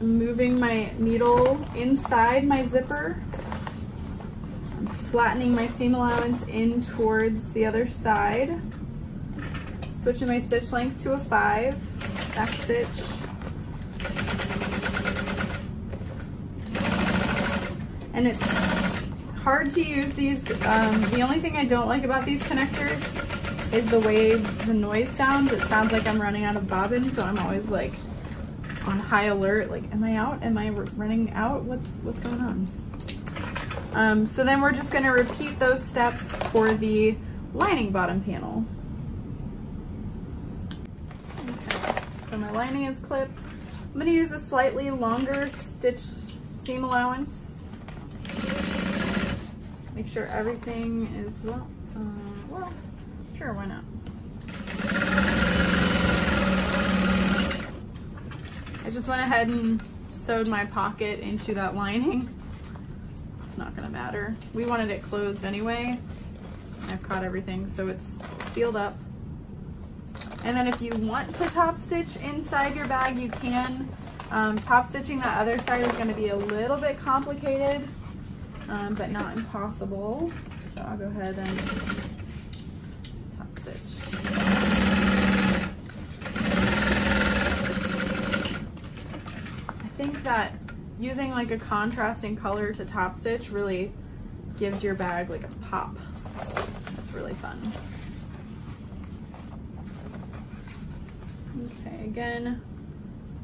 Speaker 1: Moving my needle inside my zipper. Flattening my seam allowance in towards the other side. Switching my stitch length to a five, back stitch. And it's hard to use these. Um, the only thing I don't like about these connectors is the way the noise sounds. It sounds like I'm running out of bobbin, so I'm always like on high alert. Like, am I out? Am I running out? What's what's going on? Um, so then we're just gonna repeat those steps for the lining bottom panel. So my lining is clipped. I'm gonna use a slightly longer stitch seam allowance. Make sure everything is, well, uh, well, sure, why not? I just went ahead and sewed my pocket into that lining. It's not gonna matter. We wanted it closed anyway. I've caught everything, so it's sealed up. And then if you want to top stitch inside your bag, you can. Um, top stitching that other side is gonna be a little bit complicated, um, but not impossible. So I'll go ahead and top stitch. I think that using like a contrasting color to top stitch really gives your bag like a pop. That's really fun. Okay, again,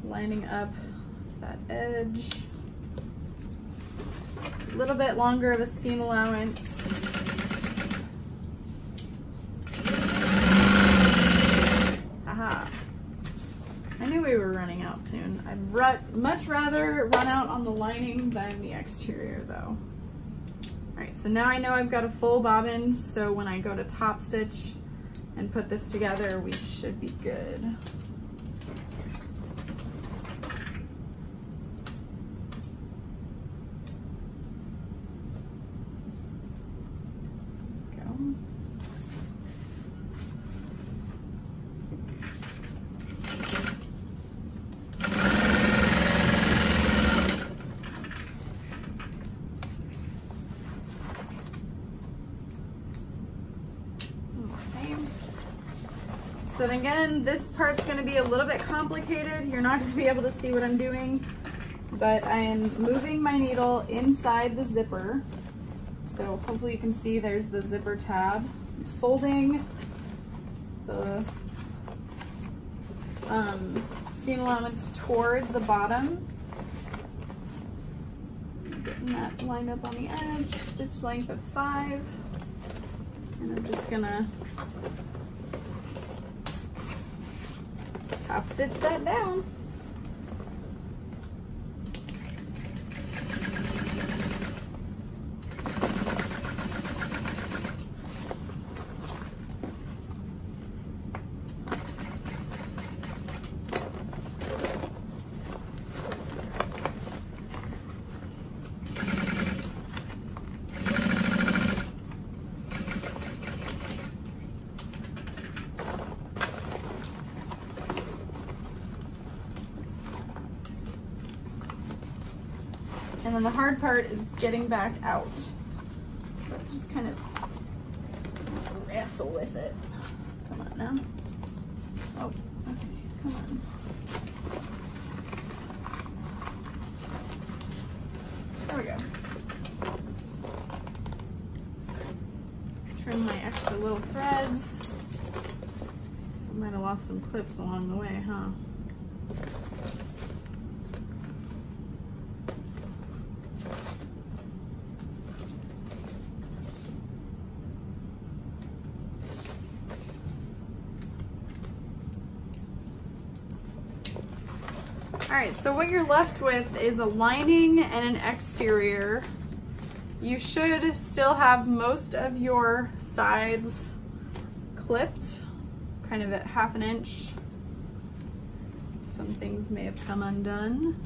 Speaker 1: lining up that edge. A little bit longer of a seam allowance. Aha. I knew we were running out soon. I'd much rather run out on the lining than the exterior though. All right, so now I know I've got a full bobbin, so when I go to top stitch and put this together, we should be good. So then again, this part's gonna be a little bit complicated. You're not gonna be able to see what I'm doing, but I am moving my needle inside the zipper. So hopefully you can see there's the zipper tab. Folding the um, seam allowance toward the bottom. Getting that lined up on the edge, stitch length of five. And I'm just gonna top stitch that down. And then the hard part is getting back out. Just kind of wrestle with it. Come on now. Oh, okay, come on. There we go. Trim my extra little threads. I might have lost some clips along the way, huh? So what you're left with is a lining and an exterior. You should still have most of your sides clipped, kind of at half an inch. Some things may have come undone.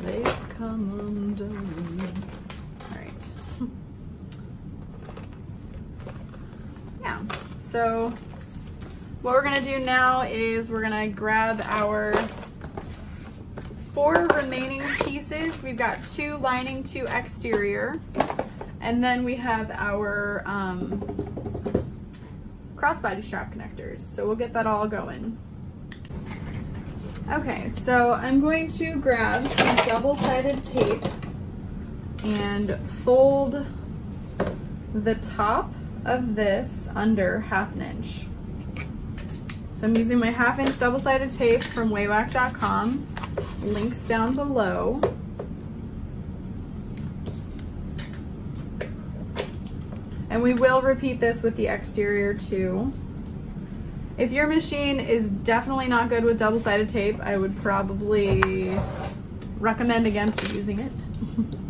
Speaker 1: They've come undone. All right. yeah, so what we're gonna do now is we're gonna grab our four remaining pieces. We've got two lining, two exterior, and then we have our um, crossbody strap connectors. So we'll get that all going. Okay, so I'm going to grab some double-sided tape and fold the top of this under half an inch. So I'm using my half inch double-sided tape from wawak.com. Links down below. And we will repeat this with the exterior too. If your machine is definitely not good with double-sided tape, I would probably recommend against using it.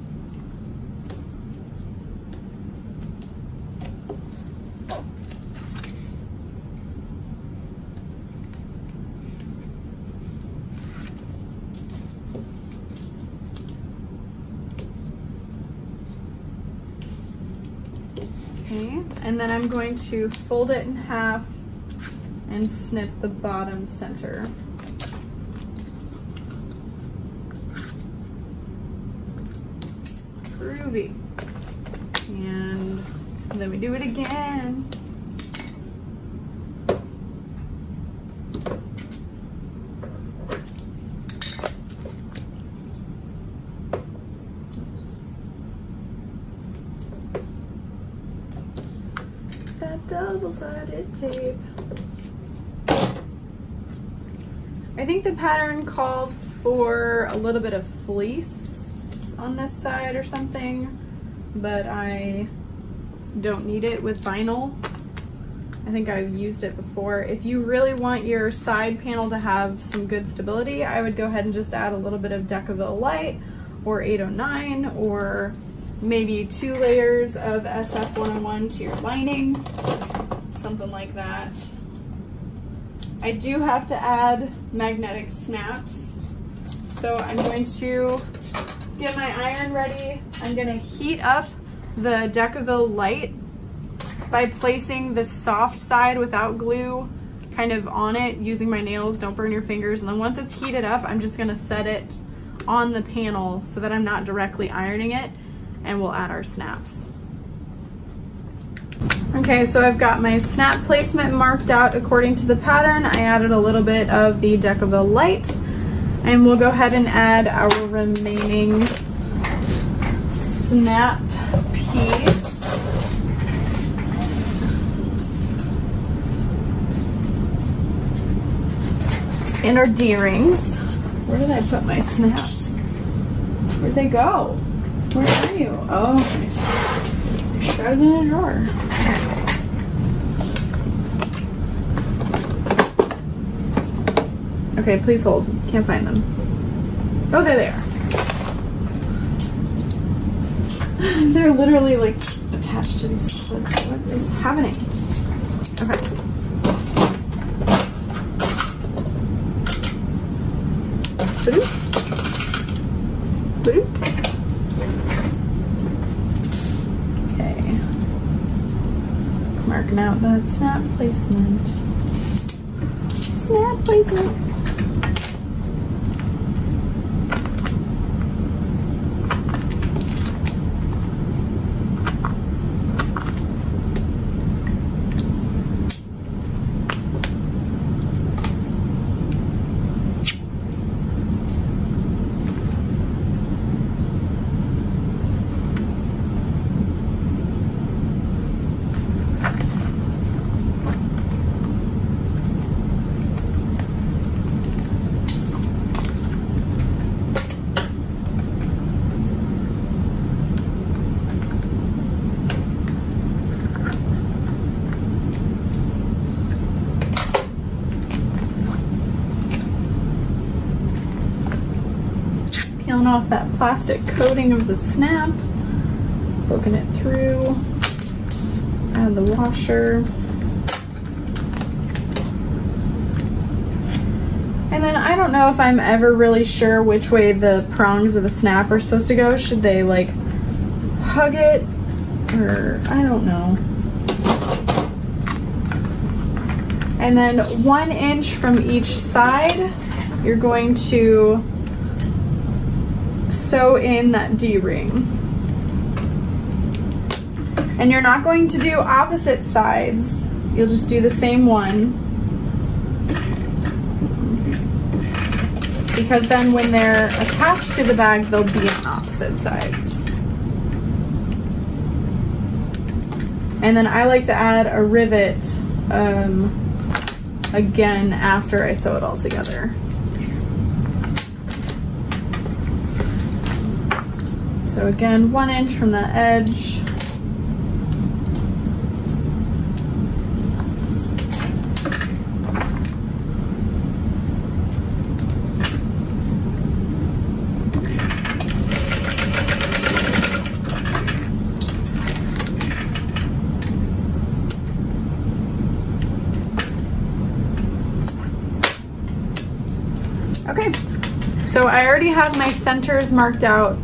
Speaker 1: Okay, and then I'm going to fold it in half and snip the bottom center. Groovy. And then we do it again. that double-sided tape. I think the pattern calls for a little bit of fleece on this side or something, but I don't need it with vinyl. I think I've used it before. If you really want your side panel to have some good stability, I would go ahead and just add a little bit of Decovil Light or 809 or maybe two layers of SF101 to your lining, something like that. I do have to add magnetic snaps. So I'm going to get my iron ready. I'm gonna heat up the Decovil light by placing the soft side without glue kind of on it using my nails, don't burn your fingers. And then once it's heated up, I'm just gonna set it on the panel so that I'm not directly ironing it and we'll add our snaps. Okay, so I've got my snap placement marked out according to the pattern. I added a little bit of the Decovil light and we'll go ahead and add our remaining snap piece. And our D-rings. Where did I put my snaps? Where'd they go? Where are you? Oh, nice. Shrouded in a drawer. Okay, please hold. Can't find them. Oh, there they are. There. They're literally like attached to these clips. What is happening? Okay. Marking out that snap placement. Snap placement. peeling off that plastic coating of the snap, poking it through, add the washer. And then I don't know if I'm ever really sure which way the prongs of a snap are supposed to go. Should they like hug it or I don't know. And then one inch from each side, you're going to sew in that D-ring. And you're not going to do opposite sides. You'll just do the same one. Because then when they're attached to the bag, they'll be on opposite sides. And then I like to add a rivet um, again after I sew it all together. So again, one inch from the edge. Okay, so I already have my centers marked out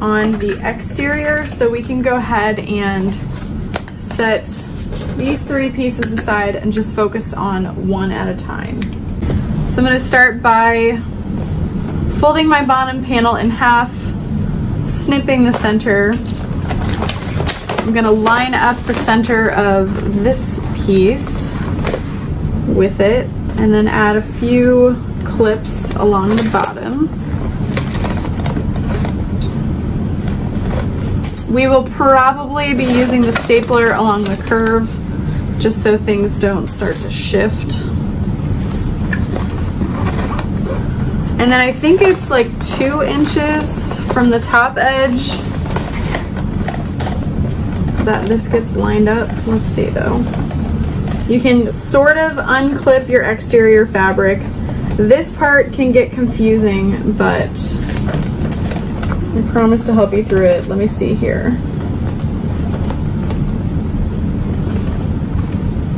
Speaker 1: on the exterior, so we can go ahead and set these three pieces aside and just focus on one at a time. So I'm gonna start by folding my bottom panel in half, snipping the center. I'm gonna line up the center of this piece with it and then add a few clips along the bottom. We will probably be using the stapler along the curve just so things don't start to shift. And then I think it's like two inches from the top edge that this gets lined up. Let's see though. You can sort of unclip your exterior fabric this part can get confusing, but I promise to help you through it. Let me see here.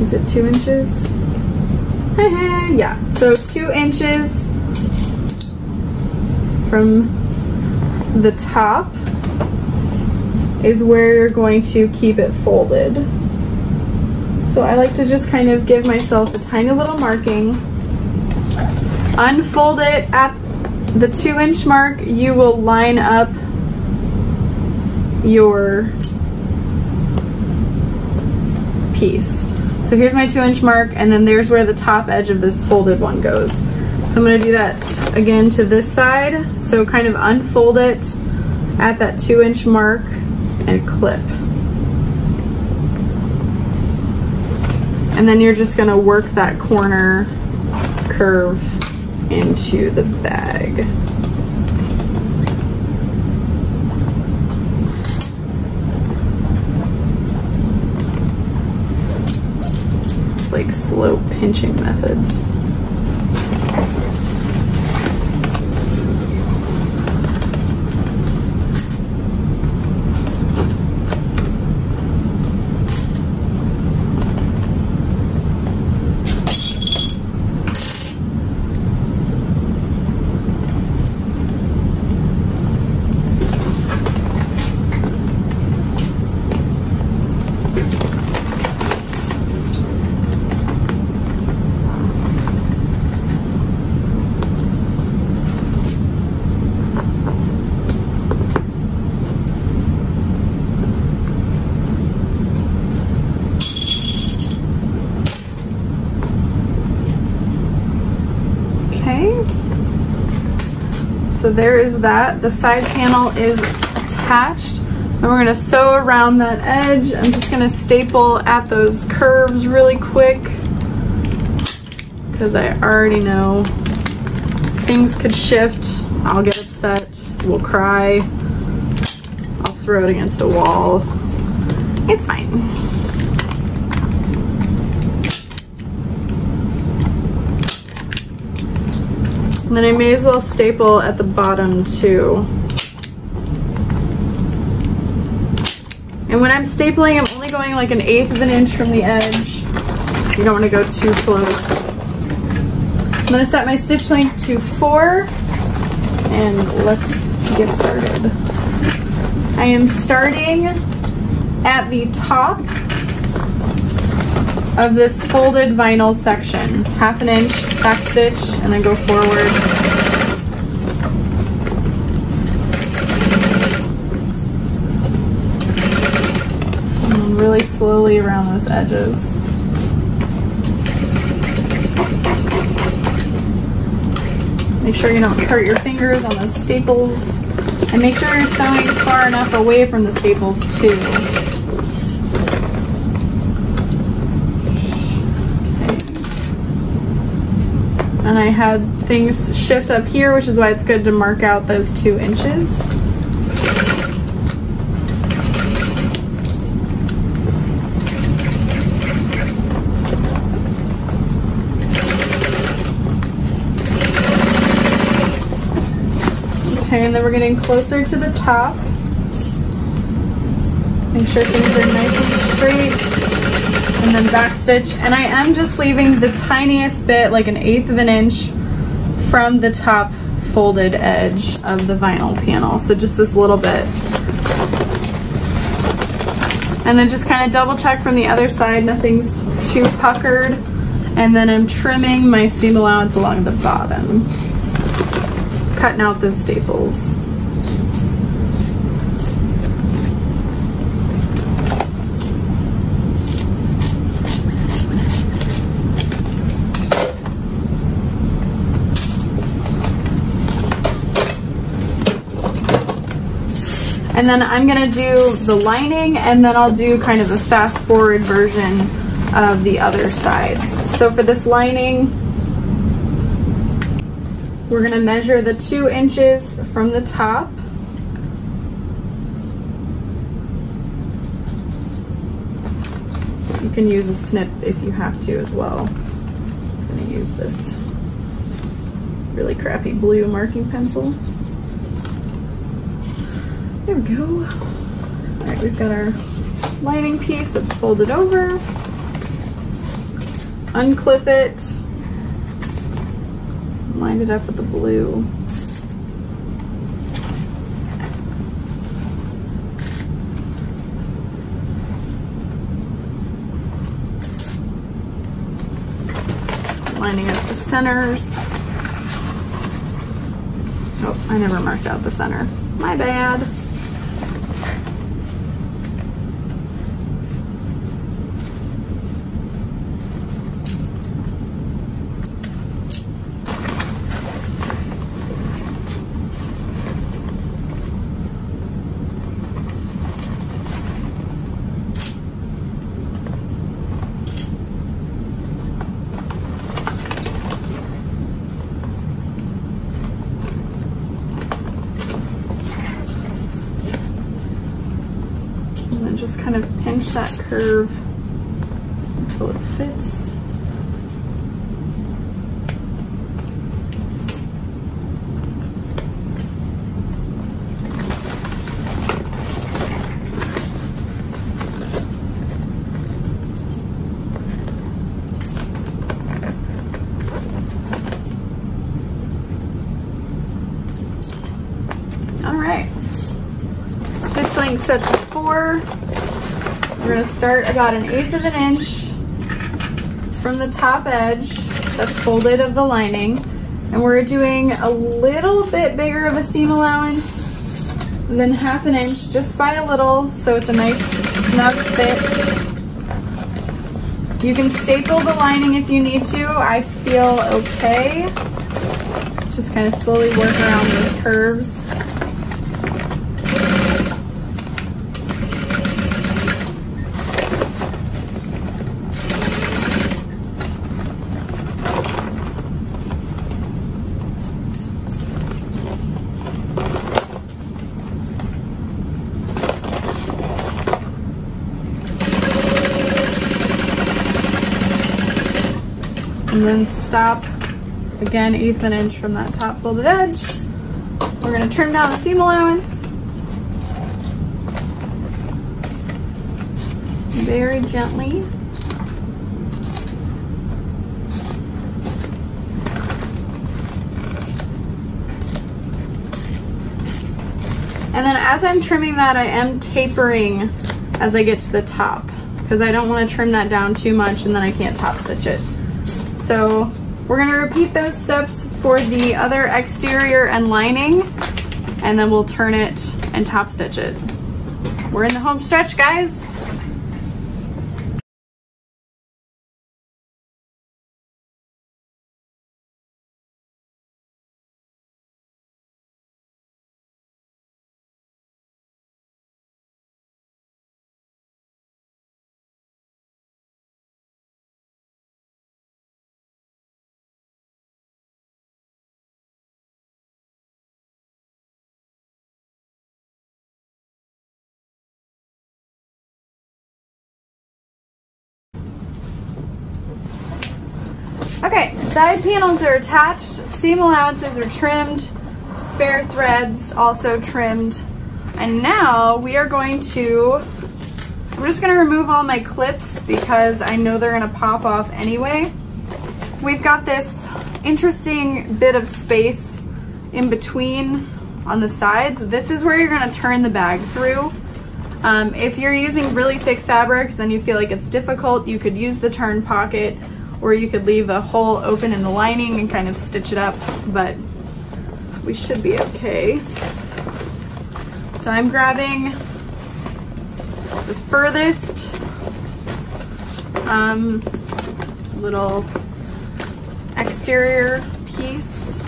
Speaker 1: Is it two inches? yeah, so two inches from the top is where you're going to keep it folded. So I like to just kind of give myself a tiny little marking unfold it at the two inch mark, you will line up your piece. So here's my two inch mark and then there's where the top edge of this folded one goes. So I'm gonna do that again to this side. So kind of unfold it at that two inch mark and clip. And then you're just gonna work that corner curve into the bag. Like slow pinching methods. So there is that. The side panel is attached. And we're gonna sew around that edge. I'm just gonna staple at those curves really quick because I already know things could shift. I'll get upset, we'll cry. I'll throw it against a wall. It's fine. And then I may as well staple at the bottom too. And when I'm stapling, I'm only going like an eighth of an inch from the edge. You don't want to go too close. I'm going to set my stitch length to four and let's get started. I am starting at the top of this folded vinyl section. Half an inch back stitch and then go forward. And really slowly around those edges. Make sure you don't hurt your fingers on those staples. And make sure you're sewing far enough away from the staples too. And I had things shift up here, which is why it's good to mark out those two inches. Okay, and then we're getting closer to the top. Make sure things are nice and straight. And then back stitch. And I am just leaving the tiniest bit, like an eighth of an inch from the top folded edge of the vinyl panel. So just this little bit. And then just kind of double check from the other side, nothing's too puckered. And then I'm trimming my seam allowance along the bottom cutting out those staples. And then I'm gonna do the lining and then I'll do kind of a fast forward version of the other sides. So for this lining, we're gonna measure the two inches from the top. You can use a snip if you have to as well. I'm just gonna use this really crappy blue marking pencil. There we go. All right, we've got our lining piece that's folded over. Unclip it Line it up with the blue. Lining up the centers. Oh, I never marked out the center. My bad. just kind of pinch that curve until it fits. All right, stitch length set to four. We're gonna start about an eighth of an inch from the top edge that's folded of the lining. And we're doing a little bit bigger of a seam allowance than half an inch, just by a little, so it's a nice snug fit. You can staple the lining if you need to. I feel okay. Just kind of slowly work around those curves. And then stop again eighth an inch from that top folded edge. We're gonna trim down the seam allowance. Very gently. And then as I'm trimming that, I am tapering as I get to the top. because I don't want to trim that down too much and then I can't top stitch it. So we're gonna repeat those steps for the other exterior and lining and then we'll turn it and top stitch it. We're in the home stretch, guys. Side panels are attached, seam allowances are trimmed, spare threads also trimmed. And now we are going to, I'm just gonna remove all my clips because I know they're gonna pop off anyway. We've got this interesting bit of space in between on the sides. This is where you're gonna turn the bag through. Um, if you're using really thick fabrics and you feel like it's difficult, you could use the turn pocket or you could leave a hole open in the lining and kind of stitch it up, but we should be okay. So I'm grabbing the furthest um, little exterior piece.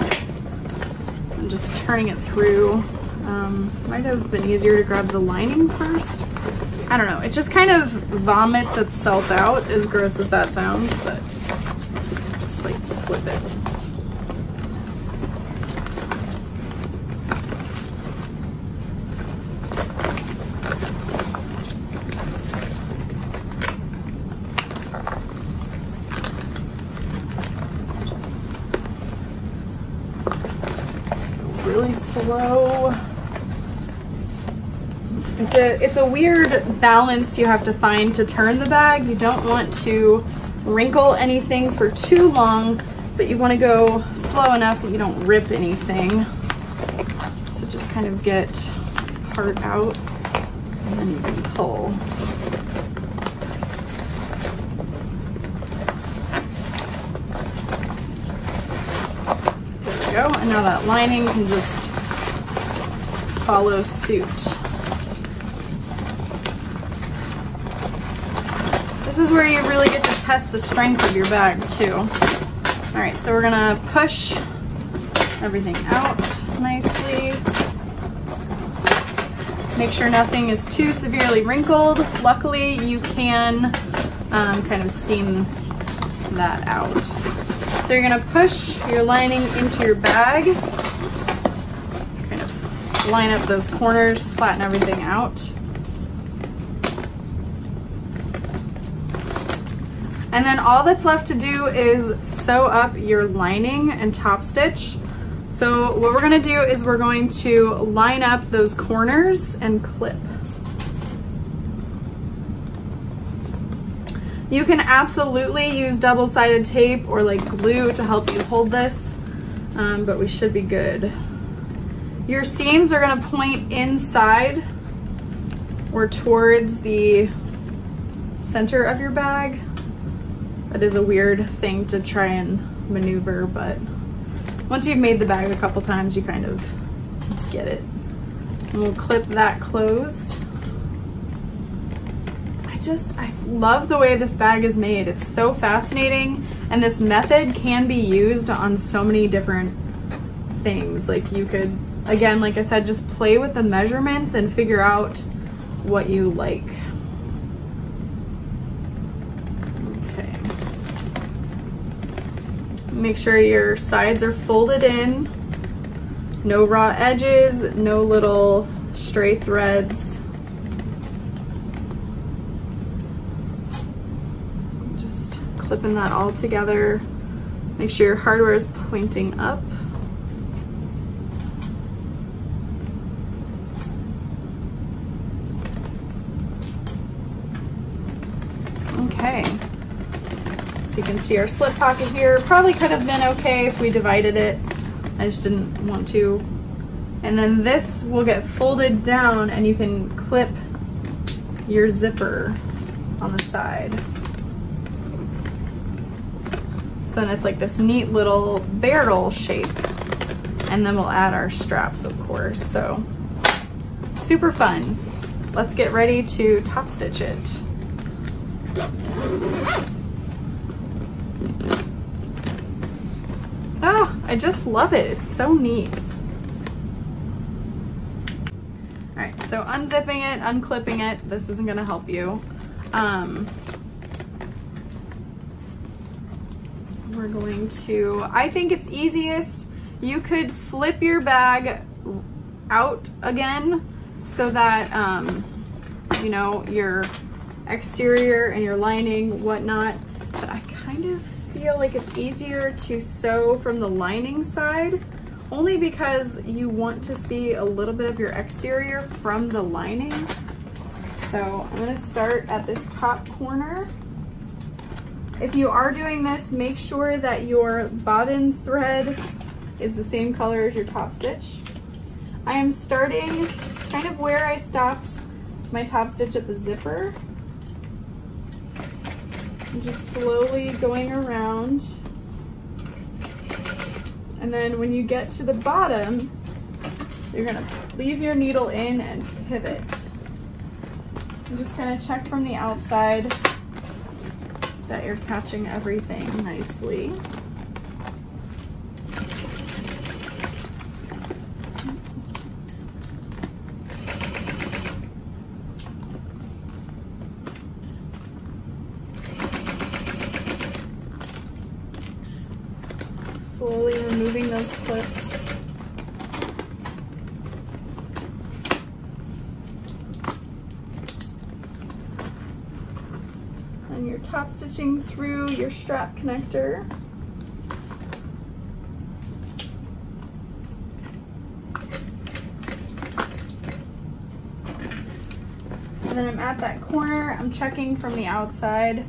Speaker 1: I'm just turning it through. Um, might have been easier to grab the lining first. I don't know, it just kind of vomits itself out, as gross as that sounds, but like flip it. Really slow. It's a, it's a weird balance you have to find to turn the bag. You don't want to wrinkle anything for too long, but you want to go slow enough that you don't rip anything. So just kind of get part out and then you can pull. There we go. And now that lining can just follow suit. This is where you really get to test the strength of your bag too. All right, so we're gonna push everything out nicely. Make sure nothing is too severely wrinkled. Luckily, you can um, kind of steam that out. So you're gonna push your lining into your bag, kind of line up those corners, flatten everything out. And then all that's left to do is sew up your lining and top stitch. So what we're gonna do is we're going to line up those corners and clip. You can absolutely use double-sided tape or like glue to help you hold this, um, but we should be good. Your seams are gonna point inside or towards the center of your bag. That is a weird thing to try and maneuver, but once you've made the bag a couple times, you kind of get it. And we'll clip that closed. I just, I love the way this bag is made. It's so fascinating. And this method can be used on so many different things. Like you could, again, like I said, just play with the measurements and figure out what you like. Make sure your sides are folded in. No raw edges, no little stray threads. Just clipping that all together. Make sure your hardware is pointing up. Okay. So you can see our slip pocket here. Probably could have been okay if we divided it. I just didn't want to. And then this will get folded down and you can clip your zipper on the side. So then it's like this neat little barrel shape. And then we'll add our straps, of course. So super fun. Let's get ready to top stitch it. Oh, I just love it. It's so neat. All right, so unzipping it, unclipping it, this isn't gonna help you. Um, we're going to, I think it's easiest, you could flip your bag out again so that, um, you know, your exterior and your lining, whatnot, but I kind of feel like it's easier to sew from the lining side only because you want to see a little bit of your exterior from the lining. So I'm gonna start at this top corner. If you are doing this, make sure that your bobbin thread is the same color as your top stitch. I am starting kind of where I stopped my top stitch at the zipper. I'm just slowly going around. And then when you get to the bottom, you're gonna leave your needle in and pivot. And just of check from the outside that you're catching everything nicely. slowly removing those clips. And you're top stitching through your strap connector. And then I'm at that corner, I'm checking from the outside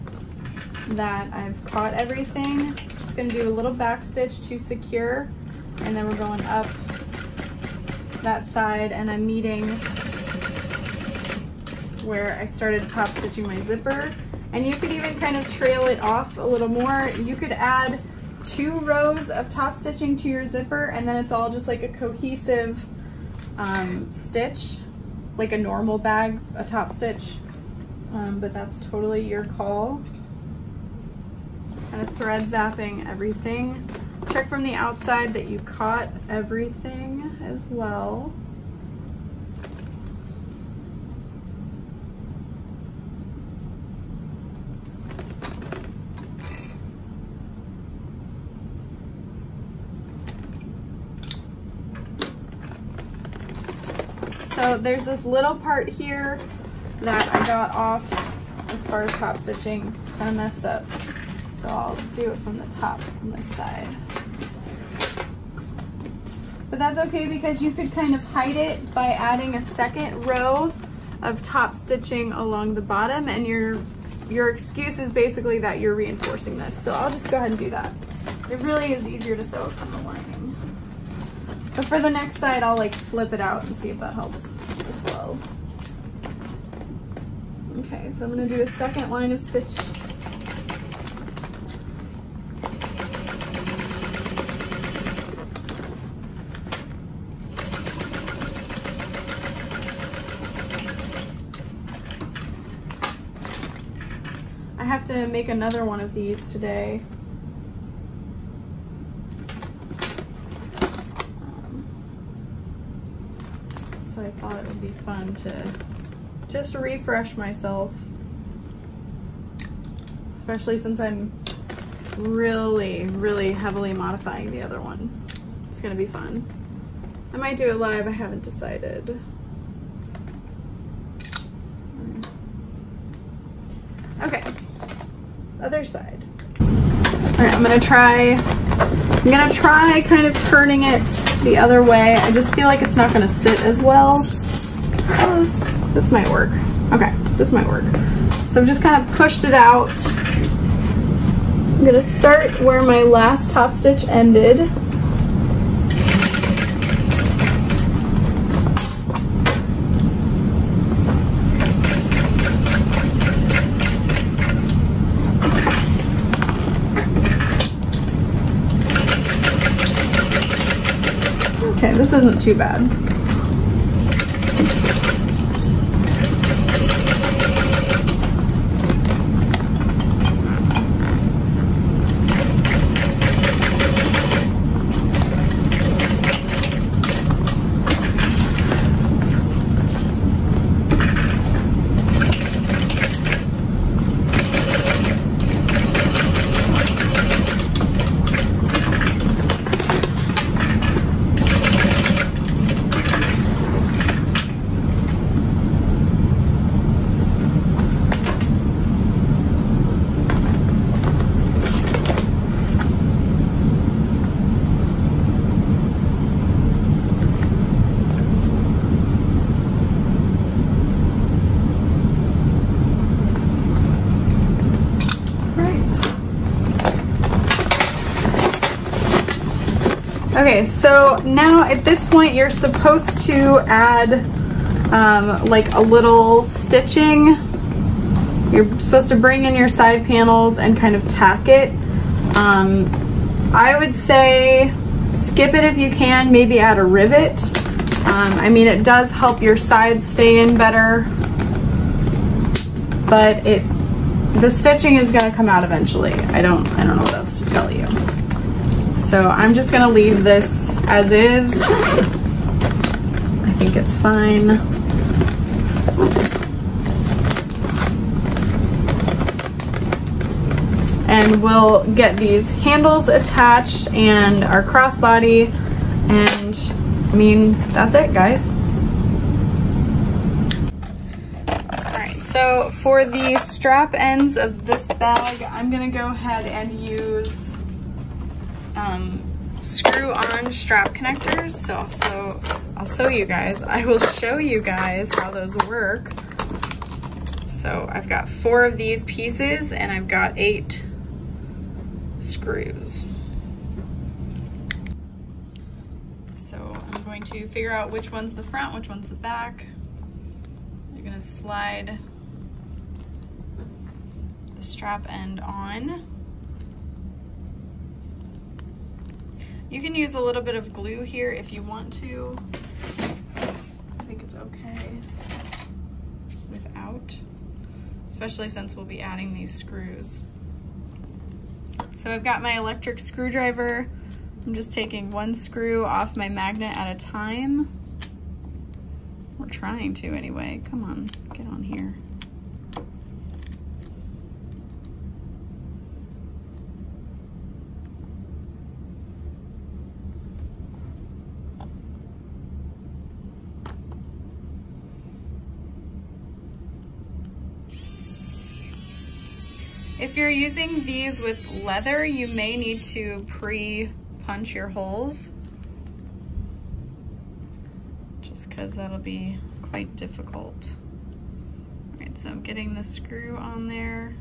Speaker 1: that I've caught everything. Just gonna do a little back stitch to secure and then we're going up that side and I'm meeting where I started top stitching my zipper and you could even kind of trail it off a little more. You could add two rows of top stitching to your zipper and then it's all just like a cohesive um, stitch, like a normal bag, a top stitch, um, but that's totally your call kind of thread zapping everything. Check from the outside that you caught everything as well. So there's this little part here that I got off as far as top stitching, kind of messed up. So I'll do it from the top on this side. But that's okay because you could kind of hide it by adding a second row of top stitching along the bottom and your your excuse is basically that you're reinforcing this. So I'll just go ahead and do that. It really is easier to sew from the lining. But for the next side, I'll like flip it out and see if that helps Okay, so I'm gonna do a second line of stitch I have to make another one of these today. Um, so I thought it would be fun to just refresh myself. Especially since I'm really, really heavily modifying the other one. It's gonna be fun. I might do it live, I haven't decided. Okay, other side. All right, I'm gonna try, I'm gonna try kind of turning it the other way. I just feel like it's not gonna sit as well. This, this might work. Okay, this might work. So I've just kind of pushed it out. I'm gonna start where my last top stitch ended. Okay, this isn't too bad. Okay, so now at this point you're supposed to add um, like a little stitching. You're supposed to bring in your side panels and kind of tack it. Um, I would say skip it if you can, maybe add a rivet. Um, I mean, it does help your sides stay in better, but it the stitching is gonna come out eventually. I don't, I don't know what else to tell you. So I'm just gonna leave this as is. I think it's fine. And we'll get these handles attached and our crossbody and I mean, that's it guys. So for the strap ends of this bag, I'm gonna go ahead and use um, screw on strap connectors. So I'll show you guys. I will show you guys how those work. So I've got four of these pieces and I've got eight screws. So I'm going to figure out which one's the front, which one's the back. You're gonna slide the strap end on. You can use a little bit of glue here if you want to. I think it's okay without, especially since we'll be adding these screws. So I've got my electric screwdriver. I'm just taking one screw off my magnet at a time. We're trying to anyway. Come on, get on here. If you're using these with leather, you may need to pre-punch your holes just because that'll be quite difficult. All right, so I'm getting the screw on there.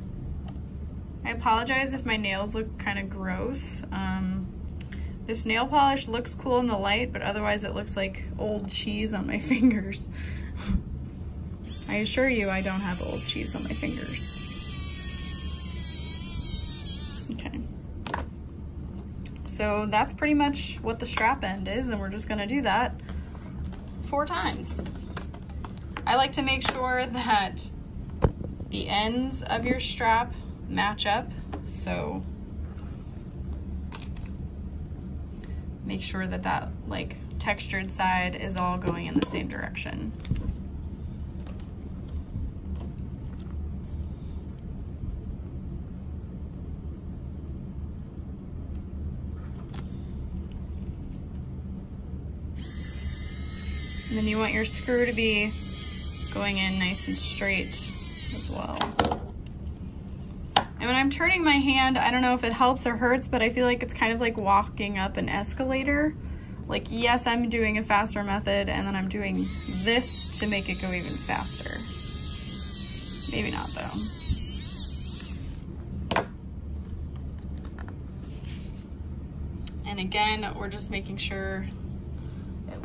Speaker 1: I apologize if my nails look kind of gross. Um, this nail polish looks cool in the light, but otherwise it looks like old cheese on my fingers. I assure you I don't have old cheese on my fingers. So that's pretty much what the strap end is and we're just gonna do that four times. I like to make sure that the ends of your strap match up. So make sure that that like textured side is all going in the same direction. And then you want your screw to be going in nice and straight as well. And when I'm turning my hand, I don't know if it helps or hurts, but I feel like it's kind of like walking up an escalator. Like, yes, I'm doing a faster method, and then I'm doing this to make it go even faster. Maybe not, though. And again, we're just making sure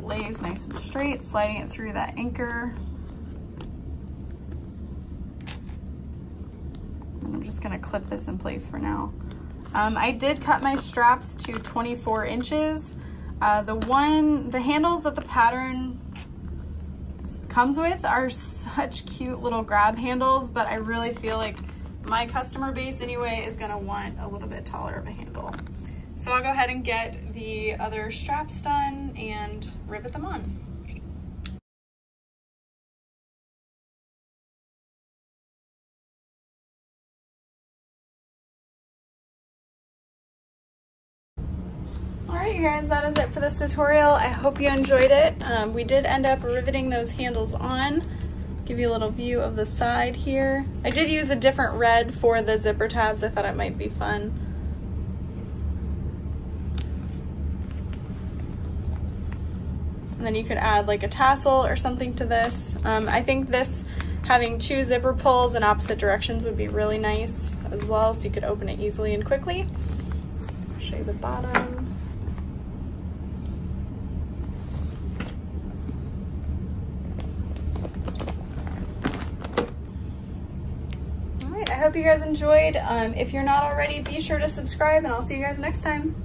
Speaker 1: lays nice and straight, sliding it through that anchor. And I'm just gonna clip this in place for now. Um, I did cut my straps to 24 inches. Uh, the one, the handles that the pattern comes with are such cute little grab handles, but I really feel like my customer base anyway is gonna want a little bit taller of a handle. So I'll go ahead and get the other straps done and rivet them on. All right, you guys, that is it for this tutorial. I hope you enjoyed it. Um, we did end up riveting those handles on. Give you a little view of the side here. I did use a different red for the zipper tabs. I thought it might be fun. And then you could add like a tassel or something to this. Um, I think this having two zipper pulls in opposite directions would be really nice as well so you could open it easily and quickly. show you the bottom. All right, I hope you guys enjoyed. Um, if you're not already, be sure to subscribe and I'll see you guys next time.